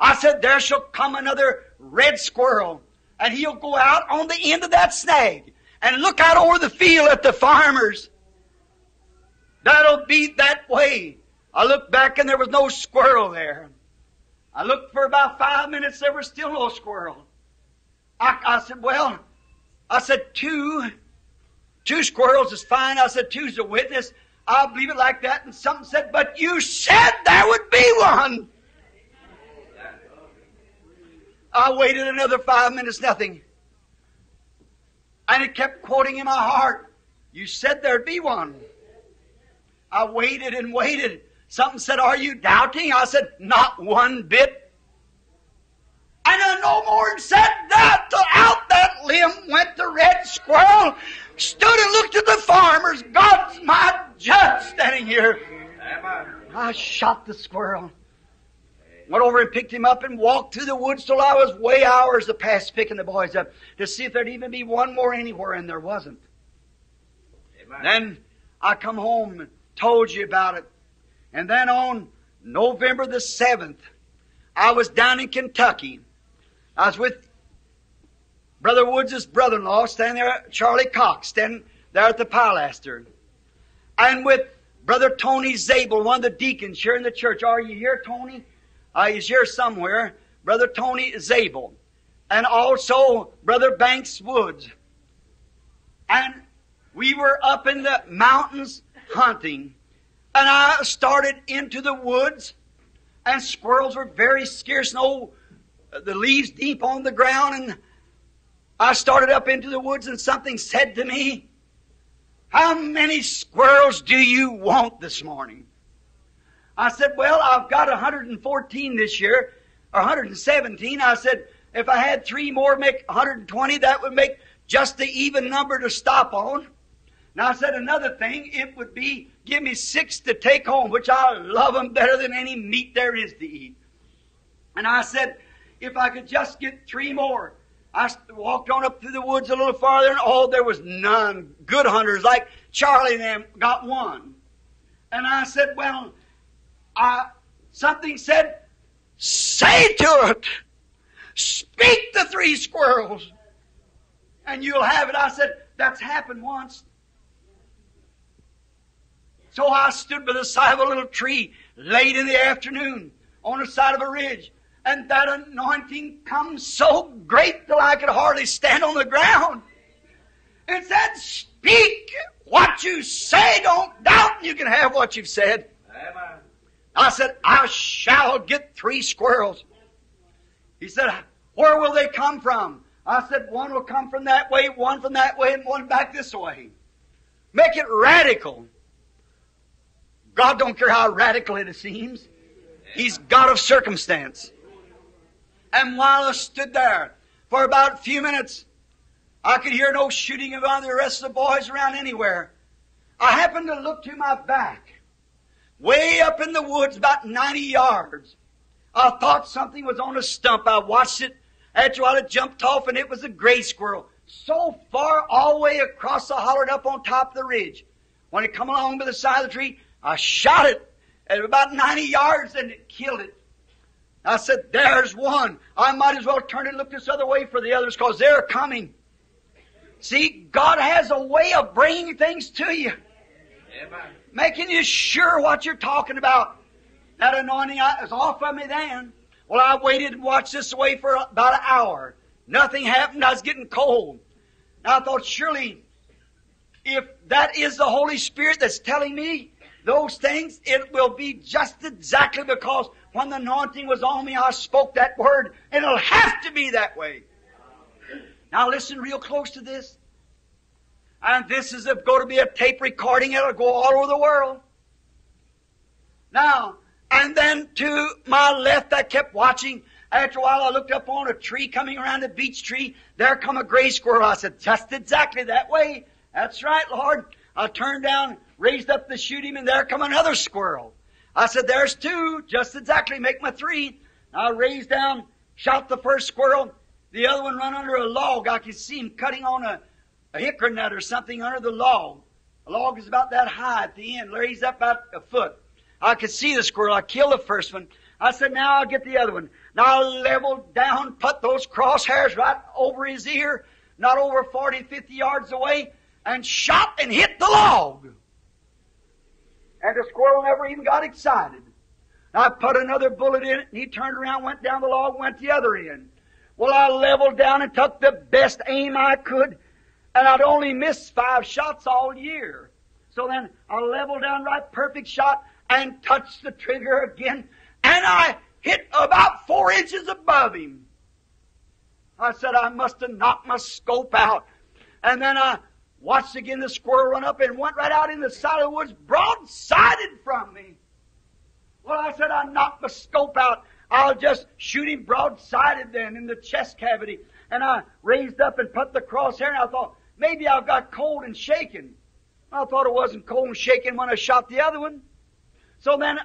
I said, there shall come another red squirrel, and he'll go out on the end of that snag and look out over the field at the farmers. That'll be that way. I looked back and there was no squirrel there. I looked for about five minutes, there was still no squirrel. I, I said, well, I said, two, two squirrels is fine. I said, two's a witness. I'll believe it like that. And something said, but you said there would be one. I waited another five minutes, nothing. And it kept quoting in my heart, you said there'd be one. I waited and waited. Something said, Are you doubting? I said, Not one bit. And I no more said that, till out that limb went the red squirrel, stood and looked at the farmers. God's my judge standing here. I shot the squirrel. Went over and picked him up and walked through the woods till I was way hours past picking the boys up to see if there'd even be one more anywhere, and there wasn't. Amen. Then I come home and told you about it. And then on November the 7th, I was down in Kentucky. I was with Brother Woods' brother-in-law standing there, Charlie Cox, standing there at the pilaster. And with Brother Tony Zabel, one of the deacons here in the church. Are you here, Tony? Uh, he's here somewhere. Brother Tony Zabel. And also Brother Banks Woods. And we were up in the mountains hunting. And I started into the woods, and squirrels were very scarce, no, the leaves deep on the ground. And I started up into the woods, and something said to me, How many squirrels do you want this morning? I said, Well, I've got 114 this year, or 117. I said, If I had three more, make 120, that would make just the even number to stop on. Now I said another thing, it would be give me six to take home, which I love them better than any meat there is to eat. And I said, if I could just get three more. I walked on up through the woods a little farther, and oh, there was none. Good hunters like Charlie and them got one. And I said, well, I, something said, say to it, speak the three squirrels, and you'll have it. I said, that's happened once. So I stood by the side of a little tree late in the afternoon on the side of a ridge. And that anointing comes so great till I could hardly stand on the ground. It said, speak what you say, don't doubt, and you can have what you've said. Amen. I said, I shall get three squirrels. He said, where will they come from? I said, one will come from that way, one from that way, and one back this way. Make it radical. God don't care how radical it seems. He's God of circumstance. And while I stood there for about a few minutes, I could hear no shooting of the rest of the boys around anywhere. I happened to look to my back, way up in the woods, about 90 yards. I thought something was on a stump. I watched it. After while, it jumped off, and it was a gray squirrel. So far, all the way across the holler and up on top of the ridge. When it come along by the side of the tree, I shot it at about 90 yards and it killed it. I said, there's one. I might as well turn and look this other way for the others because they're coming. See, God has a way of bringing things to you. Amen. Making you sure what you're talking about. That anointing was off of me then. Well, I waited and watched this away for about an hour. Nothing happened. I was getting cold. I thought, surely, if that is the Holy Spirit that's telling me those things, it will be just exactly because when the anointing was on me, I spoke that word, and it'll have to be that way. Now listen real close to this. And this is going to be a tape recording. It'll go all over the world. Now, and then to my left, I kept watching. After a while, I looked up on a tree coming around a beech tree. There come a gray squirrel. I said, just exactly that way. That's right, Lord. I turned down, raised up to shoot him, and there come another squirrel. I said, there's two, just exactly, make my three. I raised down, shot the first squirrel. The other one run under a log. I could see him cutting on a, a hickory nut or something under the log. The log is about that high at the end, Larry's up about a foot. I could see the squirrel. I killed the first one. I said, now I'll get the other one. Now I leveled down, put those crosshairs right over his ear, not over 40, 50 yards away, and shot and hit the log. And the squirrel never even got excited. I put another bullet in it, and he turned around, went down the log, went the other end. Well, I leveled down and took the best aim I could, and I'd only missed five shots all year. So then I leveled down right, perfect shot, and touched the trigger again, and I hit about four inches above him. I said, I must have knocked my scope out. And then I watched again the squirrel run up and went right out in the side of the woods, broadsided from me. Well, I said, I knocked my scope out. I'll just shoot him broadsided then in the chest cavity. And I raised up and put the crosshair, and I thought, maybe I got cold and shaken. I thought it wasn't cold and shaken when I shot the other one. So then,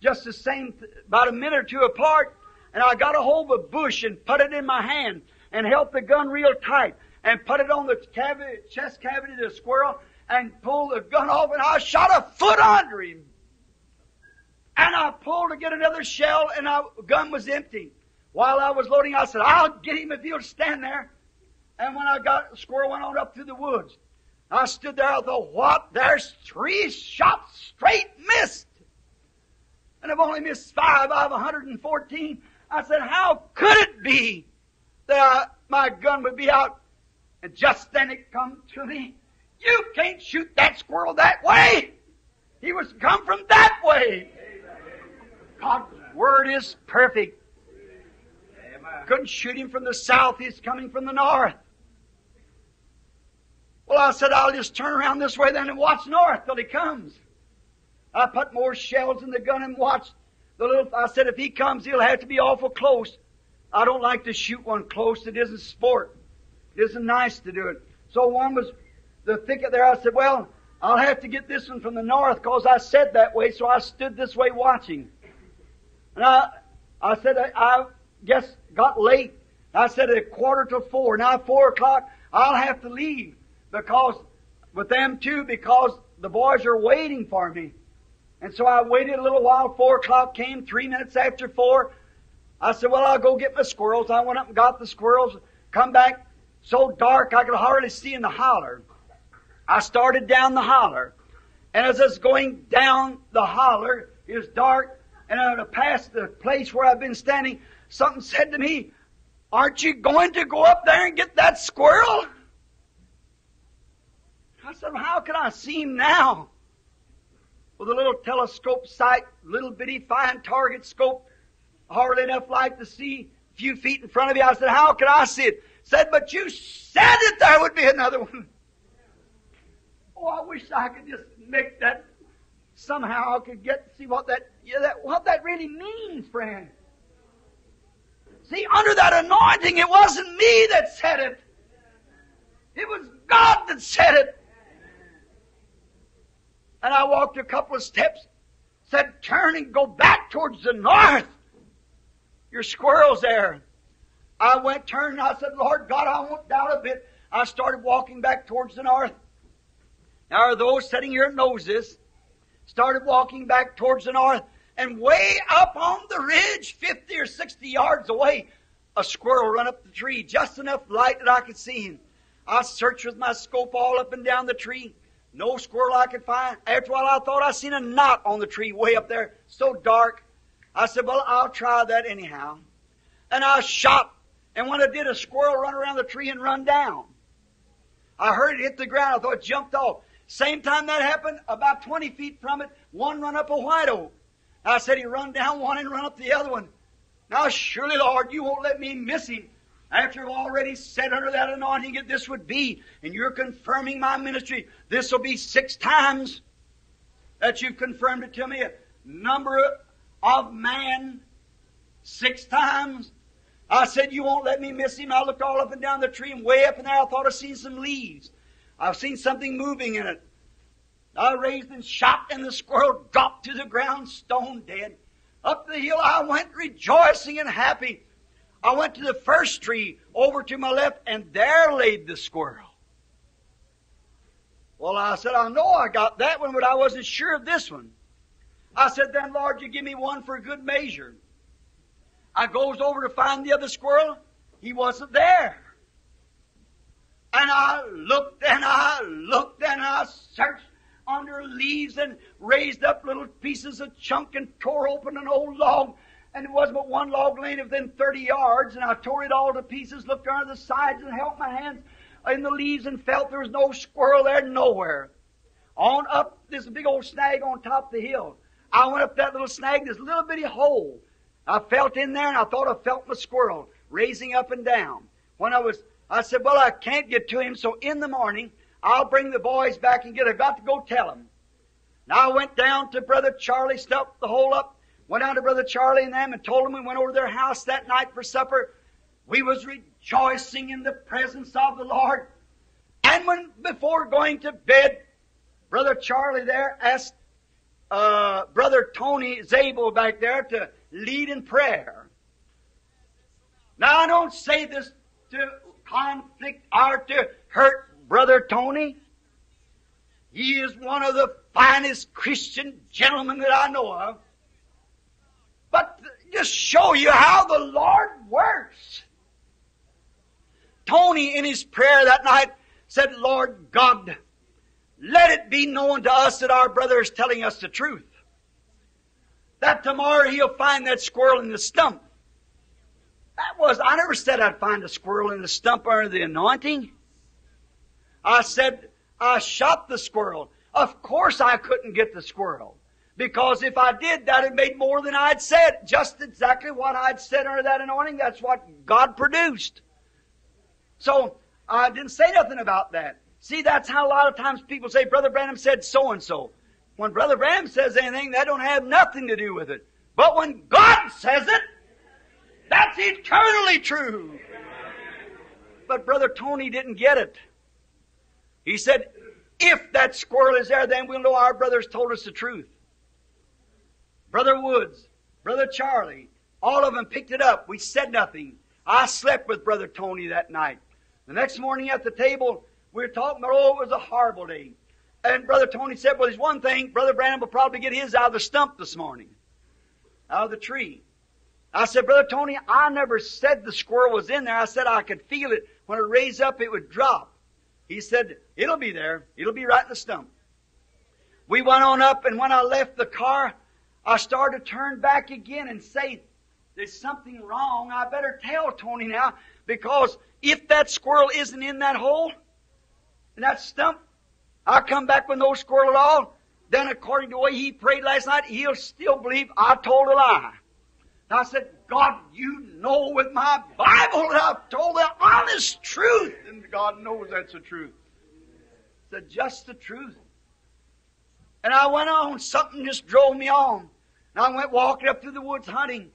just the same, about a minute or two apart, and I got a hold of a bush and put it in my hand and held the gun real tight and put it on the cavity, chest cavity of the squirrel and pulled the gun off and I shot a foot under him. And I pulled to get another shell and our gun was empty. While I was loading, I said, I'll get him if he'll stand there. And when I got, the squirrel went on up through the woods. I stood there, I thought, what? There's three shots straight missed. And I've only missed five out of 114. I said, how could it be that I, my gun would be out? And just then it come to me, you can't shoot that squirrel that way. He was come from that way. God's word is perfect. Couldn't shoot him from the south, he's coming from the north. Well, I said, I'll just turn around this way then and watch north till he comes. I put more shells in the gun and watched the little, I said, if he comes, he'll have to be awful close. I don't like to shoot one close. It isn't sport. It isn't nice to do it. So one was the thicket there. I said, well, I'll have to get this one from the north because I said that way. So I stood this way watching. And I, I said, I, I guess got late. I said at a quarter to four. Now four o'clock, I'll have to leave because with them too, because the boys are waiting for me. And so I waited a little while. Four o'clock came, three minutes after four. I said, well, I'll go get my squirrels. I went up and got the squirrels, come back so dark I could hardly see in the holler. I started down the holler. And as I was going down the holler, it was dark, and I passed the place where I've been standing. Something said to me, Aren't you going to go up there and get that squirrel? I said, How can I see him now? With a little telescope sight, little bitty fine target scope, hardly enough light to see a few feet in front of you. I said, How can I see it? Said, But you said that there would be another one. Oh, I wish I could just make that somehow I could get to see what that, yeah, that what that really means, friend. See, under that anointing, it wasn't me that said it. It was God that said it. And I walked a couple of steps, said, turn and go back towards the north. Your squirrel's there. I went, turned, and I said, Lord God, I won't doubt a bit. I started walking back towards the north. Now, are those sitting here this? started walking back towards the north, and way up on the ridge, 50 or 60 yards away, a squirrel run up the tree, just enough light that I could see him. I searched with my scope all up and down the tree. No squirrel I could find. After a while, I thought I seen a knot on the tree way up there, so dark. I said, well, I'll try that anyhow. And I shot, and when I did, a squirrel run around the tree and run down. I heard it hit the ground. I thought it jumped off. Same time that happened, about 20 feet from it, one run up a white oak. I said he run down one and run up the other one. Now surely, Lord, you won't let me miss him. After I've already said under that anointing that this would be, and you're confirming my ministry, this will be six times that you've confirmed it to me. A number of man, six times. I said, you won't let me miss him. I looked all up and down the tree, and way up in there I thought I seen some leaves. I've seen something moving in it. I raised and shot, and the squirrel dropped to the ground stone dead. Up the hill I went rejoicing and happy. I went to the first tree over to my left, and there laid the squirrel. Well, I said, I know I got that one, but I wasn't sure of this one. I said, then Lord, you give me one for a good measure. I goes over to find the other squirrel. He wasn't there. And I looked and I looked and I searched under leaves and raised up little pieces of chunk and tore open an old log. And it wasn't but one log laying within 30 yards. And I tore it all to pieces, looked under the sides and held my hands in the leaves and felt there was no squirrel there nowhere. On up this big old snag on top of the hill. I went up that little snag, this little bitty hole. I felt in there and I thought I felt my squirrel raising up and down. When I was, I said, well, I can't get to him, so in the morning, I'll bring the boys back and get, I've got to go tell them. Now I went down to Brother Charlie, stuffed the hole up, went down to Brother Charlie and them and told them we went over to their house that night for supper. We was rejoicing in the presence of the Lord. And when, before going to bed, Brother Charlie there asked, uh, Brother Tony Zabel back there to lead in prayer. Now I don't say this to conflict or to hurt Brother Tony. He is one of the finest Christian gentlemen that I know of. But just show you how the Lord works. Tony in his prayer that night said, Lord God, let it be known to us that our brother is telling us the truth. That tomorrow he'll find that squirrel in the stump. That was, I never said I'd find a squirrel in the stump under the anointing. I said, I shot the squirrel. Of course I couldn't get the squirrel. Because if I did, that'd made more than I'd said. Just exactly what I'd said under that anointing. That's what God produced. So, I didn't say nothing about that. See, that's how a lot of times people say, Brother Branham said so and so. When Brother Branham says anything, that don't have nothing to do with it. But when God says it, that's eternally true. But Brother Tony didn't get it. He said, if that squirrel is there, then we'll know our brothers told us the truth. Brother Woods, Brother Charlie, all of them picked it up. We said nothing. I slept with Brother Tony that night. The next morning at the table, we were talking about, oh, it was a horrible day. And Brother Tony said, well, there's one thing. Brother Branham will probably get his out of the stump this morning. Out of the tree. I said, Brother Tony, I never said the squirrel was in there. I said I could feel it. When it raised up, it would drop. He said, it'll be there. It'll be right in the stump. We went on up, and when I left the car, I started to turn back again and say, there's something wrong. I better tell Tony now, because if that squirrel isn't in that hole, in that stump, I come back with no squirrel at all, then according to the way he prayed last night, he'll still believe I told a lie. And I said, God, you know with my Bible that I've told the honest truth. And God knows that's the truth. It's just the truth. And I went on, something just drove me on. And I went walking up through the woods hunting.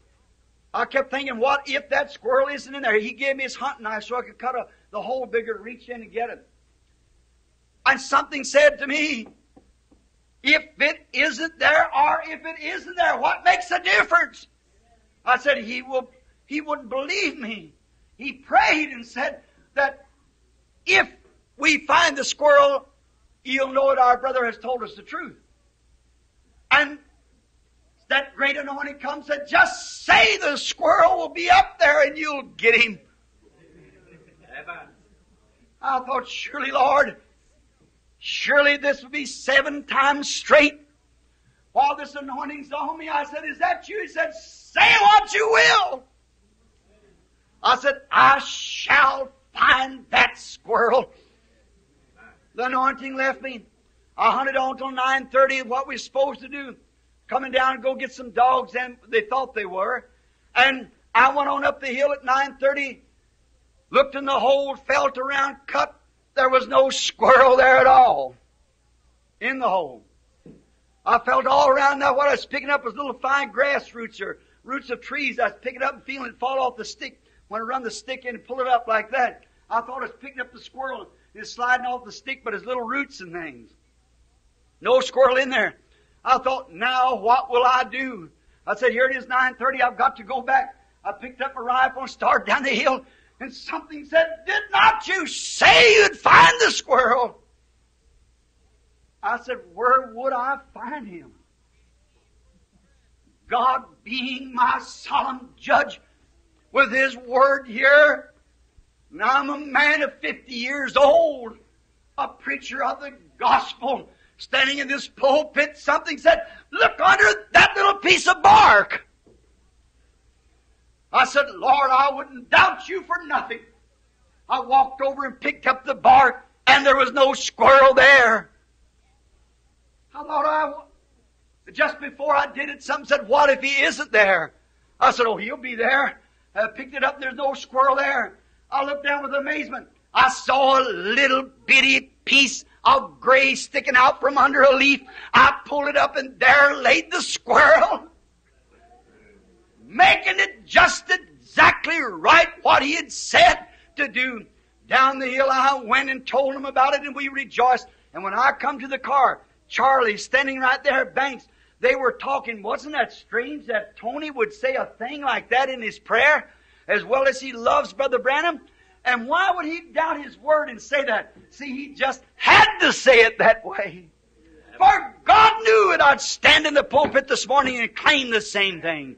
I kept thinking, what if that squirrel isn't in there? He gave me his hunting knife so I could cut a, the hole bigger, reach in and get it. And something said to me, if it isn't there or if it isn't there, what makes a difference? I said, he will, he wouldn't believe me. He prayed and said that if we find the squirrel, he'll know that our brother has told us the truth. And that great anointing comes and just say the squirrel will be up there and you'll get him. I thought, surely, Lord, surely this will be seven times straight. While this anointing's on me, I said, Is that you? He said, Say what you will. I said, I shall find that squirrel. The anointing left me. I hunted on till 9.30 what we are supposed to do. Coming down and go get some dogs, and they thought they were. And I went on up the hill at 9.30, looked in the hole, felt around, cut. There was no squirrel there at all. In the hole. I felt all around now what I was picking up was little fine grass roots or roots of trees. I was picking up and feeling it fall off the stick. When I run the stick in and pull it up like that, I thought I was picking up the squirrel. It's sliding off the stick, but it's little roots and things. No squirrel in there. I thought, now what will I do? I said, here it is 9.30, I've got to go back. I picked up my rifle and started down the hill, and something said, did not you say you'd find the squirrel? I said, where would I find him? God being my solemn judge with His Word here. Now I'm a man of 50 years old, a preacher of the gospel, standing in this pulpit. Something said, look under that little piece of bark. I said, Lord, I wouldn't doubt you for nothing. I walked over and picked up the bark, and there was no squirrel there. I thought I, just before I did it, some said, what if he isn't there? I said, oh, he'll be there. I picked it up, there's no squirrel there. I looked down with amazement. I saw a little bitty piece of gray sticking out from under a leaf. I pulled it up and there laid the squirrel. Making it just exactly right what he had said to do. Down the hill I went and told him about it and we rejoiced. And when I come to the car, Charlie standing right there Banks, they were talking. Wasn't that strange that Tony would say a thing like that in his prayer as well as he loves Brother Branham? And why would he doubt his word and say that? See, he just had to say it that way. For God knew that I'd stand in the pulpit this morning and claim the same thing.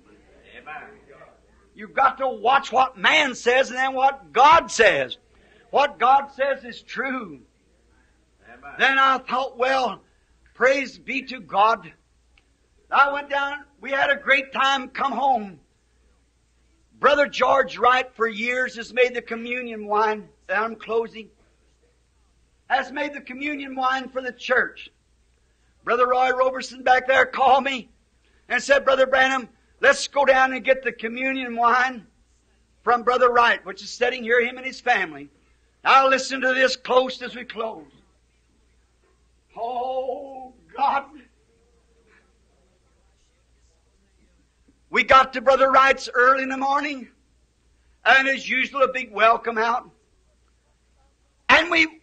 You've got to watch what man says and then what God says. What God says is true. Then I thought, well, praise be to God. I went down, we had a great time, come home. Brother George Wright for years has made the communion wine, that I'm closing, has made the communion wine for the church. Brother Roy Roberson back there called me and said, Brother Branham, let's go down and get the communion wine from Brother Wright, which is sitting here, him and his family. Now listen to this close as we close. Oh, God. We got to Brother Wright's early in the morning, and as usual, a big welcome out. And we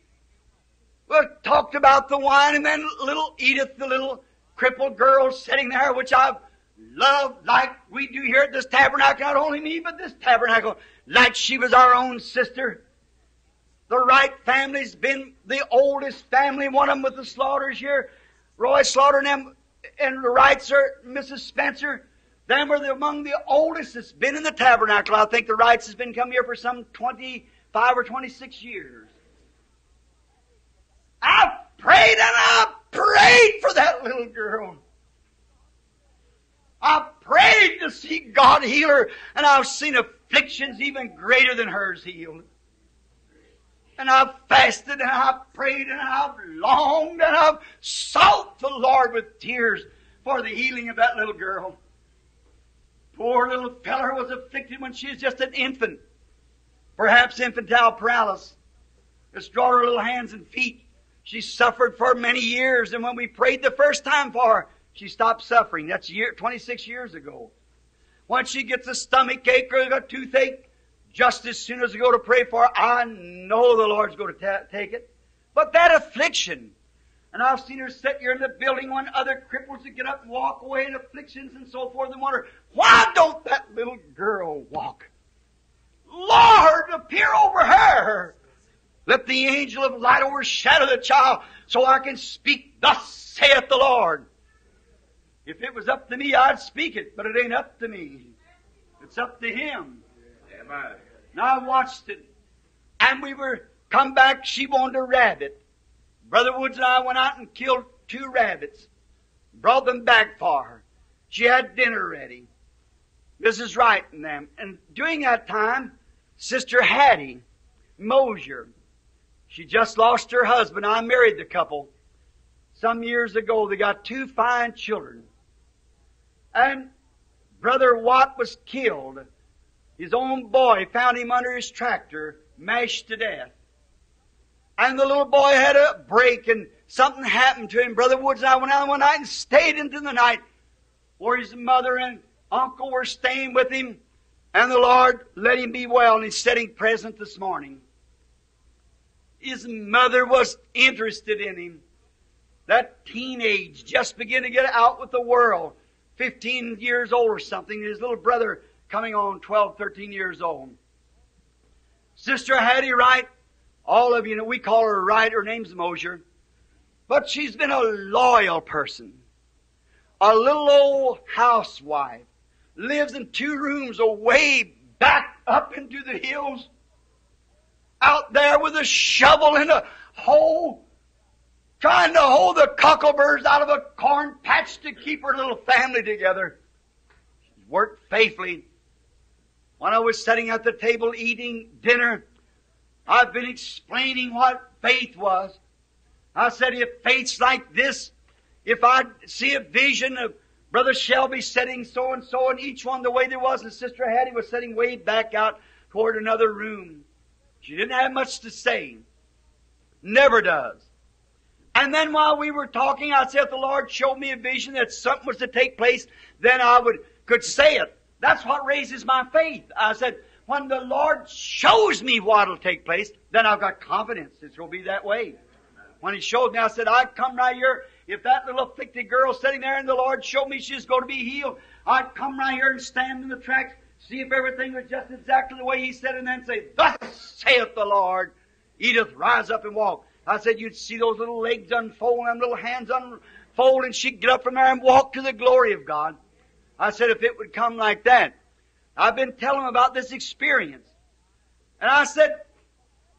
well, talked about the wine, and then little Edith, the little crippled girl sitting there, which I've loved like we do here at this tabernacle, not only me, but this tabernacle, like she was our own sister. The Wright family's been the oldest family, one of them with the Slaughters here. Roy Slaughter and them, and the Wrights are Mrs. Spencer. Them were among the oldest that's been in the tabernacle. I think the Wrights has been coming here for some 25 or 26 years. I prayed and I prayed for that little girl. I prayed to see God heal her, and I've seen afflictions even greater than hers healed. And I've fasted and I've prayed and I've longed and I've sought the Lord with tears for the healing of that little girl. Poor little feller was afflicted when she was just an infant. Perhaps infantile paralysis. It's drawn her little hands and feet. She suffered for many years, and when we prayed the first time for her, she stopped suffering. That's year, 26 years ago. Once she gets a stomach ache or a toothache, just as soon as we go to pray for her, I know the Lord's going to ta- take it. But that affliction, and I've seen her sit here in the building when other cripples would get up and walk away in afflictions and so forth and wonder, why don't that little girl walk? Lord, appear over her. Let the angel of light overshadow the child so I can speak, thus saith the Lord. If it was up to me, I'd speak it, but it ain't up to me. It's up to Him. Amen. Now I watched it, and we were come back. She wanted a rabbit. Brother Woods and I went out and killed two rabbits, brought them back for her. She had dinner ready. Mrs. Wright and them. And during that time, Sister Hattie Mosier, she just lost her husband. I married the couple some years ago. They got two fine children. And Brother Watt was killed. His own boy found him under his tractor, mashed to death. And the little boy had a break and something happened to him. Brother Woods and I went out one night and stayed into the night where his mother and uncle were staying with him. And the Lord let him be well and he's sitting present this morning. His mother was interested in him. That teenage just began to get out with the world. 15 years old or something. His little brother coming on 12, 13 years old. Sister Hattie Wright, all of you know, we call her Wright, her name's Mosier. But she's been a loyal person. A little old housewife. Lives in two rooms away back up into the hills. Out there with a shovel and a hoe. Trying to hold the cockleburs out of a corn patch to keep her little family together. She's worked faithfully. When I was sitting at the table eating dinner, I've been explaining what faith was. I said, if faith's like this, if I see a vision of Brother Shelby sitting so and so, and each one the way there was, and Sister Hattie was sitting way back out toward another room. She didn't have much to say. Never does. And then while we were talking, I said, if the Lord showed me a vision that something was to take place, then I would, could say it. That's what raises my faith. I said, when the Lord shows me what'll take place, then I've got confidence it will be that way. When He showed me, I said, I'd come right here. If that little afflicted girl sitting there and the Lord showed me she's going to be healed, I'd come right here and stand in the tracks, see if everything was just exactly the way He said, and then say, Thus saith the Lord, Edith, rise up and walk. I said, you'd see those little legs unfold, them little hands unfold, and she'd get up from there and walk to the glory of God. I said, if it would come like that. I've been telling them about this experience. And I said,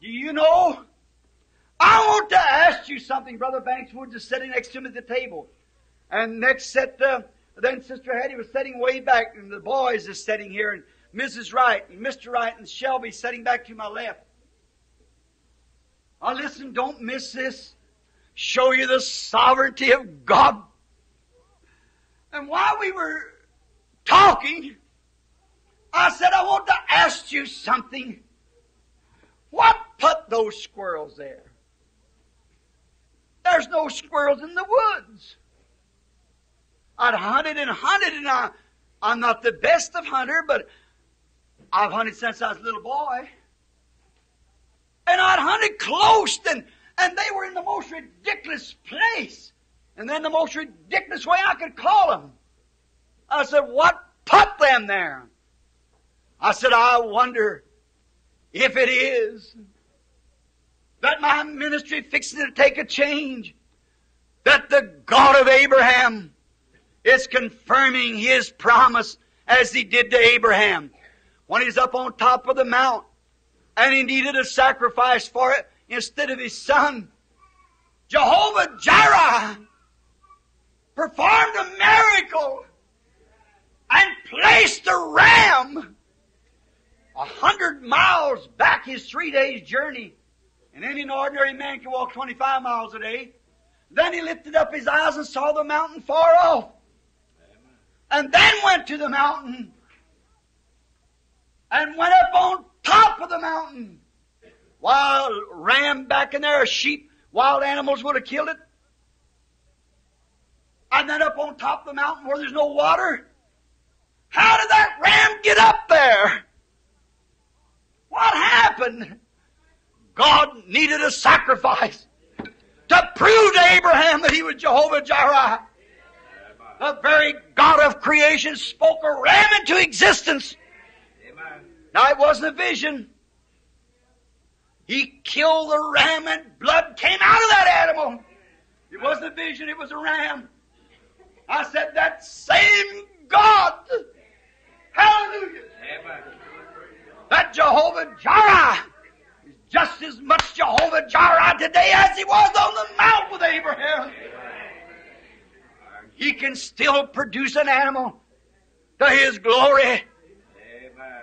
do you know? I want to ask you something. Brother Banks Woods is sitting next to me at the table. And next set, uh, then Sister Hetty was sitting way back, and the boys is sitting here, and Mrs. Wright, and Mr. Wright, and Shelby sitting back to my left. Now listen, don't miss this. Show you the sovereignty of God. And while we were talking, I said, I want to ask you something. What put those squirrels there? There's no squirrels in the woods. I'd hunted and hunted, and I, I'm not the best of hunter, but I've hunted since I was a little boy. And I'd hunted close, and, and they were in the most ridiculous place. And then the most ridiculous way I could call them. I said, what put them there? I said, I wonder if it is that my ministry fixing to take a change. That the God of Abraham is confirming His promise as He did to Abraham when He's up on top of the mount and He needed a sacrifice for it instead of His son. Jehovah Jireh performed a miracle and placed the ram a hundred miles back his three days journey. And any ordinary man can walk 25 miles a day. Then he lifted up his eyes and saw the mountain far off. And then went to the mountain and went up on top of the mountain. Wild ram back in there, a sheep, wild animals would have killed it. And then up on top of the mountain where there's no water. How did that ram get up there? What happened? God needed a sacrifice to prove to Abraham that he was Jehovah Jireh. The very God of creation spoke a ram into existence. Now it wasn't a vision. He killed the ram and blood came out of that animal. It wasn't a vision, it was a ram. I said, that same God, hallelujah, Amen. That Jehovah Jireh is just as much Jehovah Jireh today as he was on the mount with Abraham. He can still produce an animal to his glory.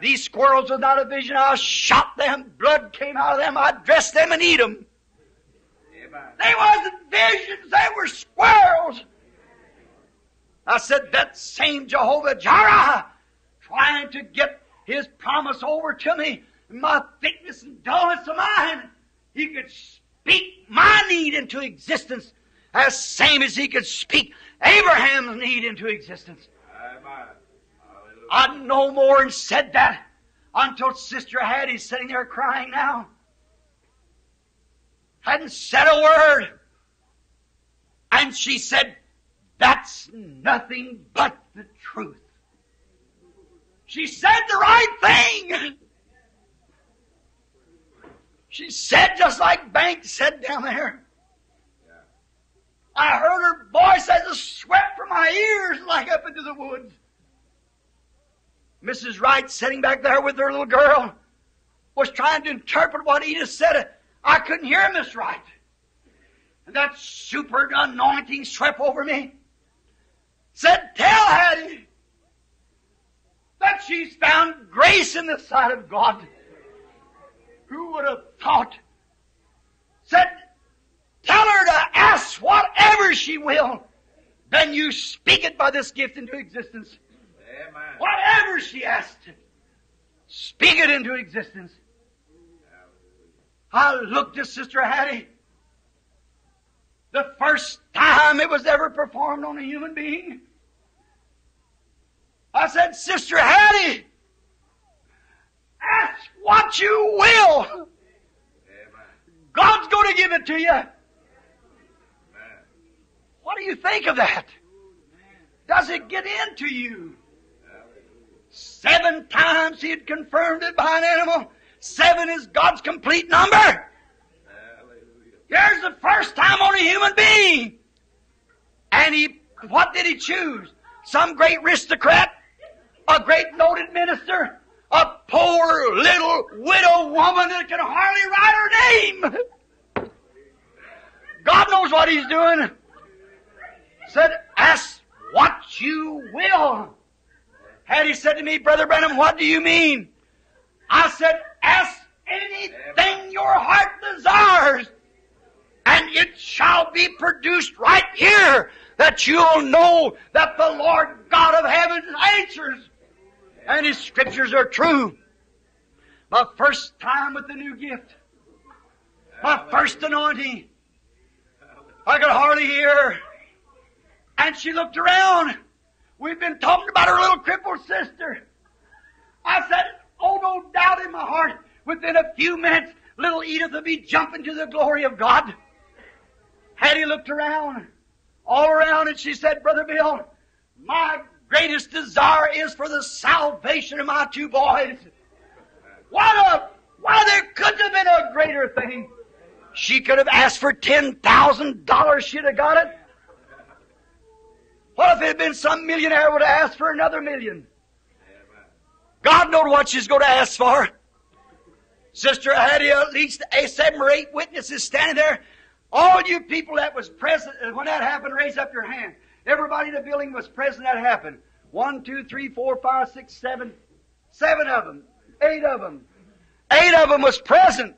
These squirrels without a vision. I shot them. Blood came out of them. I dressed them and eat them. They wasn't visions. They were squirrels. I said that same Jehovah Jireh trying to get his promise over to me. My thickness and dullness of mind. He could speak my need into existence as same as he could speak Abraham's need into existence. I no more and said that until Sister Hattie's sitting there crying now. Hadn't said a word. And she said, That's nothing but the truth. She said the right thing. She said just like Banks said down there. I heard her voice as a swept from my ears like up into the woods. Mrs. Wright, sitting back there with her little girl, was trying to interpret what Edith said. I couldn't hear Miss Wright. And that super anointing swept over me. Said, tell Hattie that she's found grace in the sight of God. Who would have thought? Said, tell her to ask whatever she will. Then you speak it by this gift into existence. Amen. Whatever she asked, speak it into existence. I looked at Sister Hattie. The first time it was ever performed on a human being. I said, Sister Hattie, ask what you will. God's going to give it to you. What do you think of that? Does it get into you? Seven times he had confirmed it by an animal. Seven is God's complete number. Here's the first time on a human being. And he, what did he choose? Some great aristocrat? A great noted minister? A poor little widow woman that can hardly write her name? God knows what he's doing. Said, ask what you will. Had he said to me, Brother Branham, what do you mean? I said, ask anything your heart desires, and it shall be produced right here, that you'll know that the Lord God of heaven answers, and His scriptures are true. My first time with the new gift, my first anointing, I could hardly hear. And she looked around. We've been talking about her little crippled sister. I said, oh, no doubt in my heart, within a few minutes, little Edith will be jumping to the glory of God. Hattie looked around, all around, and she said, Brother Bill, my greatest desire is for the salvation of my two boys. What a, why there couldn't have been a greater thing. She could have asked for ten thousand dollars, she'd have got it. What if it had been some millionaire would have asked for another million? God knowed what she's going to ask for. Sister Hattie, at least a seven or eight witnesses standing there. All you people that was present when that happened, raise up your hand. Everybody in the building was present that happened. One, two, three, four, five, six, seven, seven of them, eight of them. Eight of them was present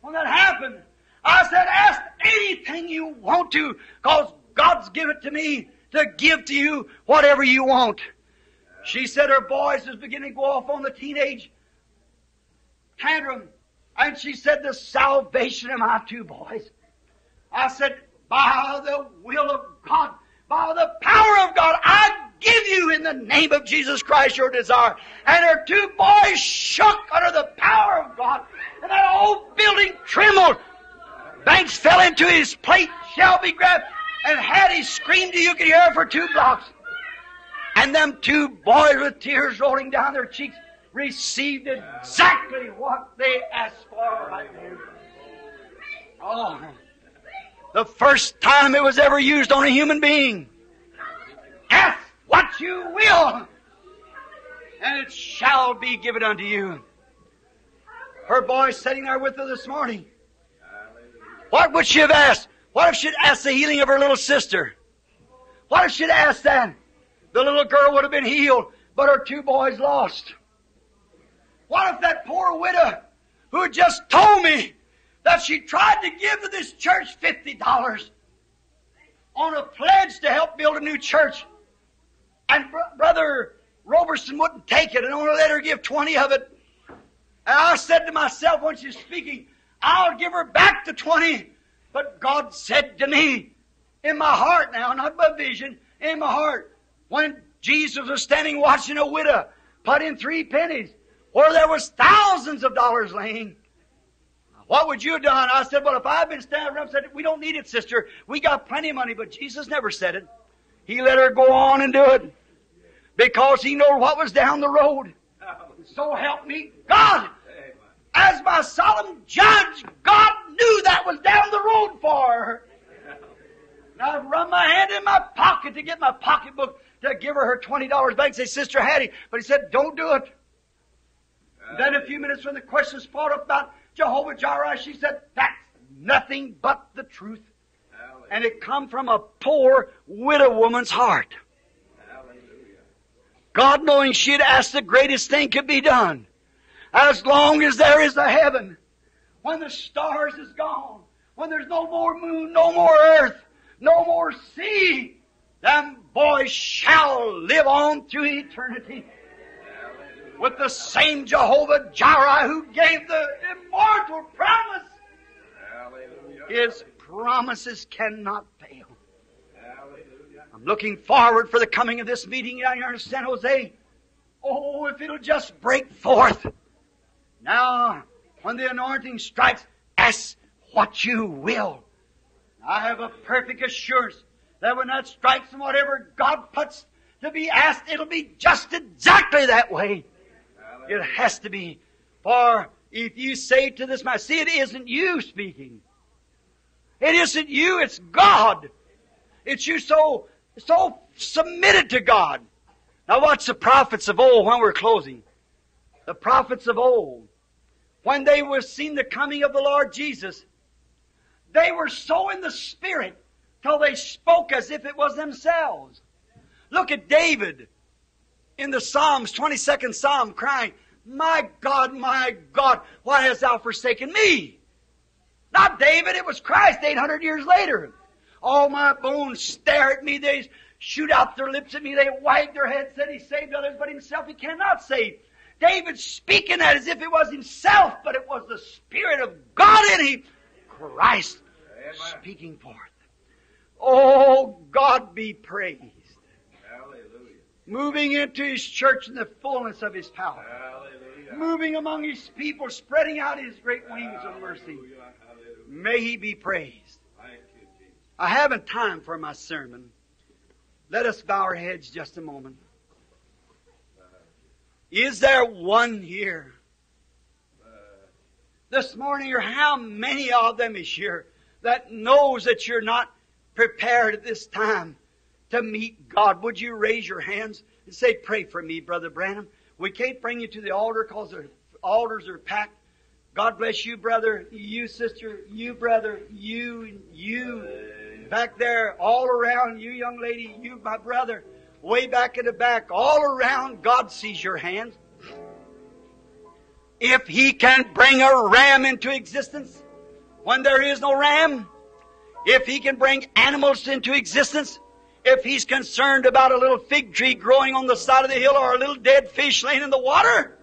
when that happened. I said, ask anything you want to, cause God's given it to me to give to you whatever you want. She said her boys was beginning to go off on the teenage tantrum. And she said, the salvation of my two boys. I said, by the will of God, by the power of God, I give you in the name of Jesus Christ your desire. And her two boys shook under the power of God. And that old building trembled. Banks fell into his plate, Shelby grabbed, and Hattie screamed you could hear for two blocks. And them two boys with tears rolling down their cheeks received exactly what they asked for. Oh, the first time it was ever used on a human being. Ask what you will, and it shall be given unto you. Her boy sitting there with her this morning. What would she have asked? What if she'd asked the healing of her little sister? What if she'd asked that? The little girl would have been healed, but her two boys lost. What if that poor widow who had just told me that she tried to give to this church fifty dollars on a pledge to help build a new church, and br- brother Roberson wouldn't take it and only let her give twenty of it. And I said to myself when she was speaking, I'll give her back the twenty. But God said to me, in my heart now, not by vision, in my heart, when Jesus was standing watching a widow put in three pennies, where there was thousands of dollars laying. What would you have done? I said, well, if I'd been standing around and said, we don't need it, sister. We got plenty of money, but Jesus never said it. He let her go on and do it because he knew what was down the road. So help me God. As my solemn judge, God knew that was down the road for her. And I run my hand in my pocket to get my pocketbook to give her her twenty dollars back and say, Sister Hattie. But he said, Don't do it. Then a few minutes when the question was brought up about Jehovah Jireh, she said, That's nothing but the truth. And it come from a poor widow woman's heart. God knowing she'd asked the greatest thing could be done. As long as there is a heaven, when the stars is gone, when there's no more moon, no more earth, no more sea, them boys shall live on through eternity with the same Jehovah Jireh who gave the immortal promise. His promises cannot fail. I'm looking forward for the coming of this meeting down here in San Jose. Oh, if it'll just break forth. Now, when the anointing strikes, ask what you will. I have a perfect assurance that when that strikes and whatever God puts to be asked, it'll be just exactly that way. It has to be. For if you say to this man, see, it isn't you speaking. It isn't you, it's God. It's you so, so submitted to God. Now watch the prophets of old when we're closing. The prophets of old, when they were seen the coming of the Lord Jesus, they were so in the Spirit till they spoke as if it was themselves. Look at David in the Psalms, 22nd Psalm, crying, My God, my God, why hast thou forsaken me? Not David, it was Christ 800 years later. All my bones stare at me, they shoot out their lips at me, they wag their heads, said he saved others, but himself he cannot save. David speaking that as if it was himself, but it was the Spirit of God in him, Christ speaking forth. Oh, God be praised. Moving into His church in the fullness of His power. Moving among His people, spreading out His great wings of mercy. May He be praised. I haven't time for my sermon. Let us bow our heads just a moment. Is there one here this morning, or how many of them is here that knows that you're not prepared at this time to meet God? Would you raise your hands and say, Pray for me, Brother Branham? We can't bring you to the altar because the altars are packed. God bless you, brother, you, sister, you, brother, you, you, back there, all around, you, young lady, you, my brother, way back in the back, all around, God sees your hands. If He can bring a ram into existence when there is no ram, if He can bring animals into existence, if He's concerned about a little fig tree growing on the side of the hill or a little dead fish laying in the water,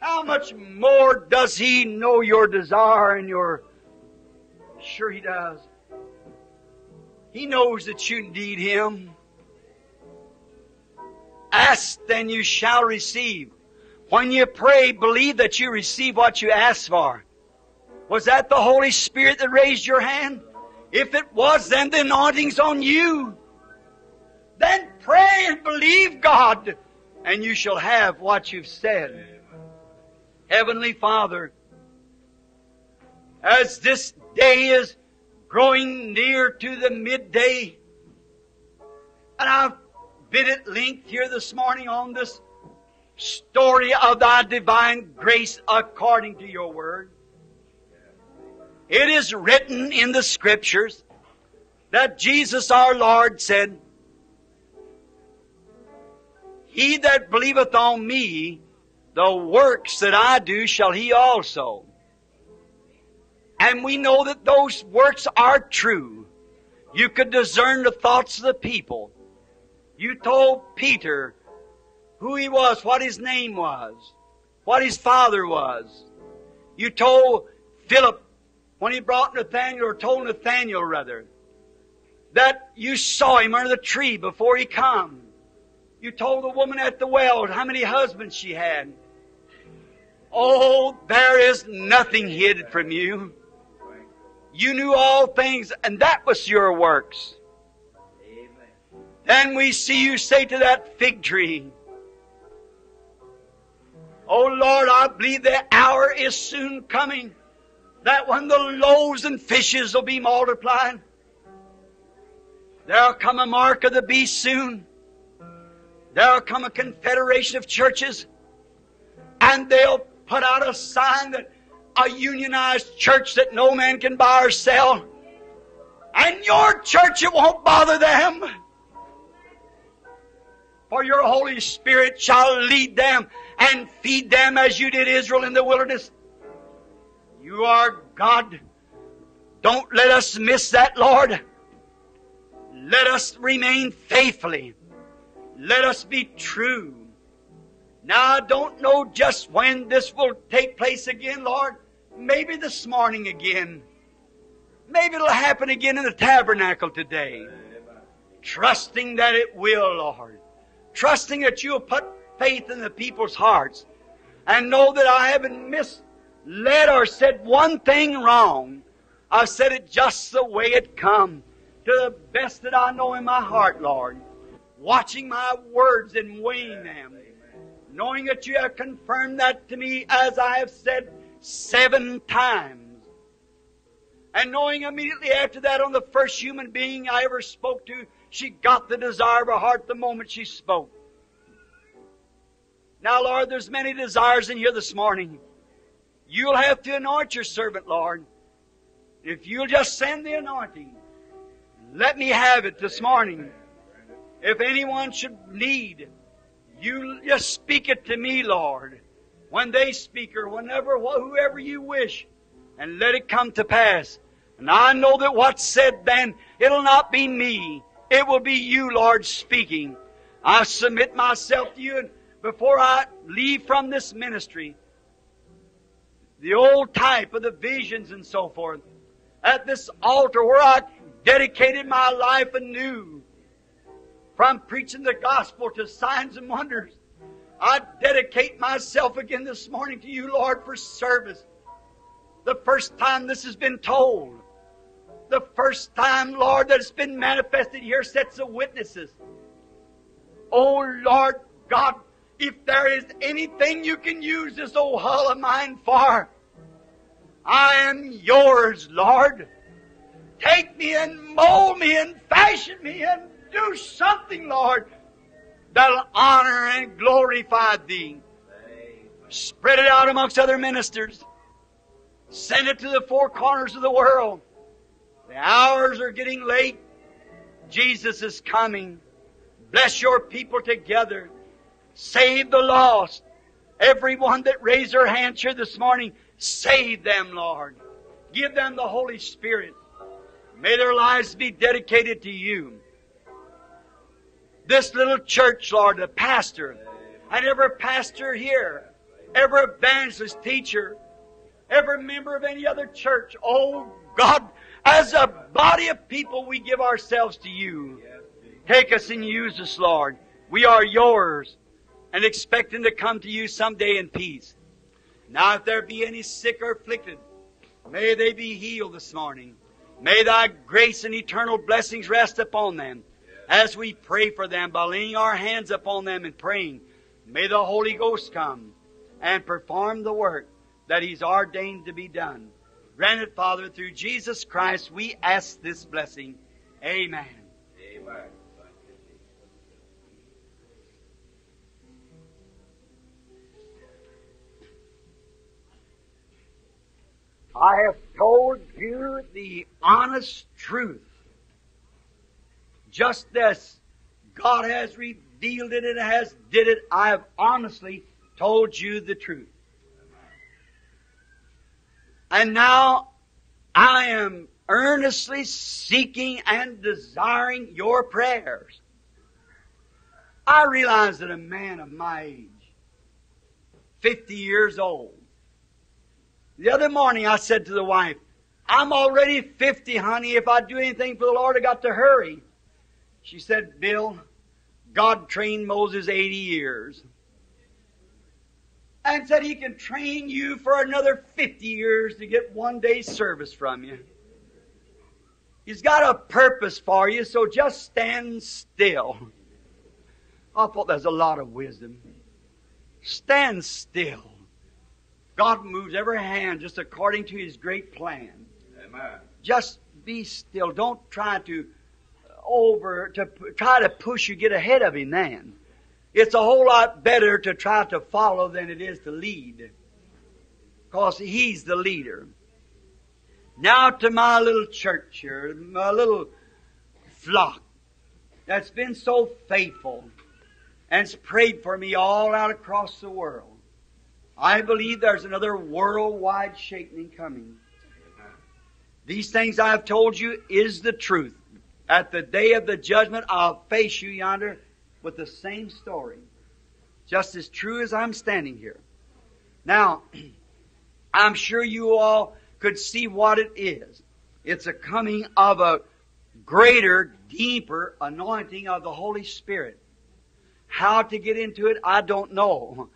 how much more does He know your desire and your. Sure, He does. He knows that you need Him. Ask, then you shall receive. When you pray, believe that you receive what you ask for. Was that the Holy Spirit that raised your hand? If it was, then the anointing's on you. Then pray and believe God, and you shall have what you've said. Heavenly Father, as this day is growing near to the midday, and I've bit at length here this morning on this story of thy divine grace according to your word. It is written in the scriptures that Jesus our Lord said, He that believeth on me, the works that I do shall he also. And we know that those works are true. You could discern the thoughts of the people. You told Peter who he was, what his name was, what his father was. You told Philip when he brought Nathaniel, or told Nathaniel rather, that you saw him under the tree before he come. You told the woman at the well how many husbands she had. Oh, there is nothing hid from you. You knew all things, and that was your works. Then we see you say to that fig tree, Oh Lord, I believe the hour is soon coming that when the loaves and fishes will be multiplied, there'll come a mark of the beast soon. There'll come a confederation of churches, and they'll put out a sign that a unionized church that no man can buy or sell. And your church, it won't bother them. For your Holy Spirit shall lead them and feed them as you did Israel in the wilderness. You are God. Don't let us miss that, Lord. Let us remain faithfully. Let us be true. Now, I don't know just when this will take place again, Lord. Maybe this morning again. Maybe it'll happen again in the tabernacle today. Trusting that it will, Lord. Trusting that you'll put faith in the people's hearts. And know that I haven't misled or said one thing wrong. I've said it just the way it come. To the best that I know in my heart, Lord. Watching my words and weighing them. Knowing that you have confirmed that to me as I have said seven times. And knowing immediately after that on the first human being I ever spoke to, she got the desire of her heart the moment she spoke. Now, Lord, there's many desires in here this morning. You'll have to anoint your servant, Lord. If you'll just send the anointing, let me have it this morning. If anyone should need, you just speak it to me, Lord. When they speak or whenever, whoever you wish, and let it come to pass. And I know that what's said then, it'll not be me. It will be you, Lord, speaking. I submit myself to you, and before I leave from this ministry, the old type of the visions and so forth, at this altar where I dedicated my life anew, from preaching the gospel to signs and wonders, I dedicate myself again this morning to you, Lord, for service. The first time this has been told. The first time, Lord, that it's been manifested here, sets of witnesses. Oh, Lord God, if there is anything you can use this old hull of mine for, I am yours, Lord. Take me and mold me and fashion me and do something, Lord, that'll honor and glorify Thee. Spread it out amongst other ministers. Send it to the four corners of the world. The hours are getting late. Jesus is coming. Bless your people together. Save the lost. Everyone that raised their hands here this morning, save them, Lord. Give them the Holy Spirit. May their lives be dedicated to you. This little church, Lord, the pastor, and every pastor here, every evangelist, teacher, every member of any other church, oh God, as a body of people, we give ourselves to you. Take us and use us, Lord. We are yours and expecting to come to you someday in peace. Now, if there be any sick or afflicted, may they be healed this morning. May thy grace and eternal blessings rest upon them as we pray for them by laying our hands upon them and praying. May the Holy Ghost come and perform the work that He's ordained to be done. Grant it, Father, through Jesus Christ, we ask this blessing. Amen. Amen. I have told you the honest truth. Just as God has revealed it and has did it, I have honestly told you the truth. And now I am earnestly seeking and desiring your prayers. I realize that a man of my age, 50 years old, the other morning I said to the wife, I'm already 50, honey. If I do anything for the Lord, I got to hurry. She said, Bill, God trained Moses 80 years. And said he can train you for another 50 years to get one day's service from you. He's got a purpose for you, so just stand still. I thought there's a lot of wisdom. Stand still. God moves every hand just according to His great plan. Amen. Just be still. Don't try to over to try to push you get ahead of Him. Then it's a whole lot better to try to follow than it is to lead, because He's the leader. Now to my little church here, my little flock that's been so faithful and's prayed for me all out across the world. I believe there's another worldwide shaking coming. These things I have told you is the truth. At the day of the judgment, I'll face you yonder with the same story. Just as true as I'm standing here. Now, I'm sure you all could see what it is. It's a coming of a greater, deeper anointing of the Holy Spirit. How to get into it, I don't know.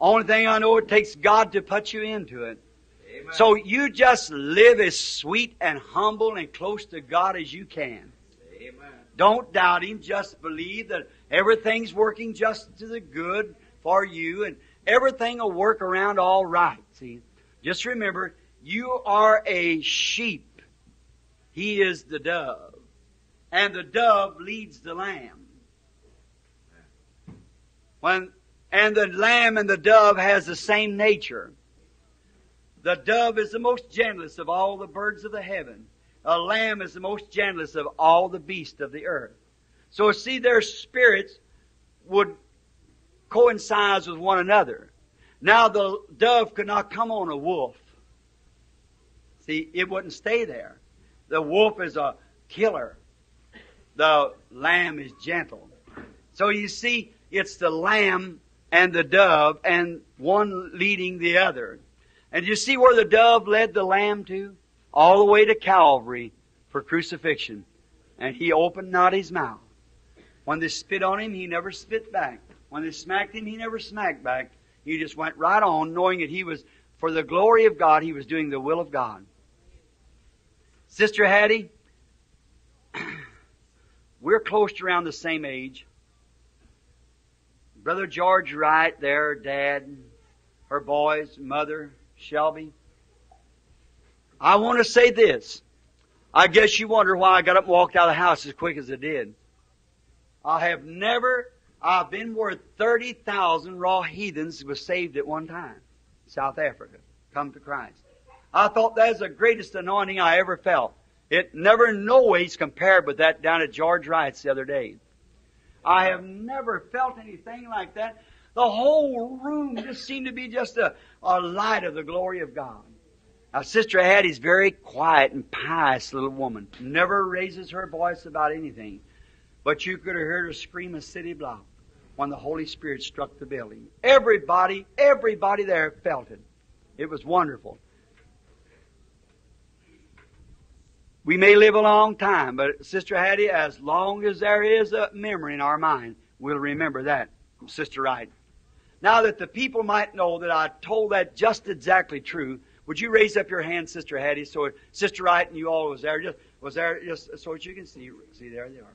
Only thing I know, it takes God to put you into it. Amen. So you just live as sweet and humble and close to God as you can. Amen. Don't doubt Him. Just believe that everything's working just to the good for you and everything will work around all right. See? Just remember, you are a sheep. He is the dove. And the dove leads the lamb. When, and the lamb and the dove has the same nature. The dove is the most gentlest of all the birds of the heaven. A lamb is the most gentlest of all the beasts of the earth. So see, their spirits would coincide with one another. Now the dove could not come on a wolf. See, it wouldn't stay there. The wolf is a killer. The lamb is gentle. So you see, it's the lamb and the dove and one leading the other. And you see where the dove led the lamb to? All the way to Calvary for crucifixion. And he opened not his mouth. When they spit on him, he never spit back. When they smacked him, he never smacked back. He just went right on, knowing that he was, for the glory of God, he was doing the will of God. Sister Hattie, we're close to around the same age. Brother George Wright, there, Dad, her boys, mother, Shelby. I want to say this. I guess you wonder why I got up and walked out of the house as quick as I did. I have never, I've been where 30,000 raw heathens was saved at one time. In South Africa. Come to Christ. I thought that was the greatest anointing I ever felt. It never in no ways compared with that down at George Wright's the other day. I have never felt anything like that. The whole room just seemed to be just a, a light of the glory of God. Now, Sister Hattie's very quiet and pious little woman. Never raises her voice about anything. But you could have heard her scream a city block when the Holy Spirit struck the building. Everybody, everybody there felt it. It was wonderful. We may live a long time, but Sister Hattie, as long as there is a memory in our mind, we'll remember that, Sister Wright. Now that the people might know that I told that just exactly true, would you raise up your hand, Sister Hattie, so Sister Wright and you all was there, just was there, just so that you can see. See, there they are.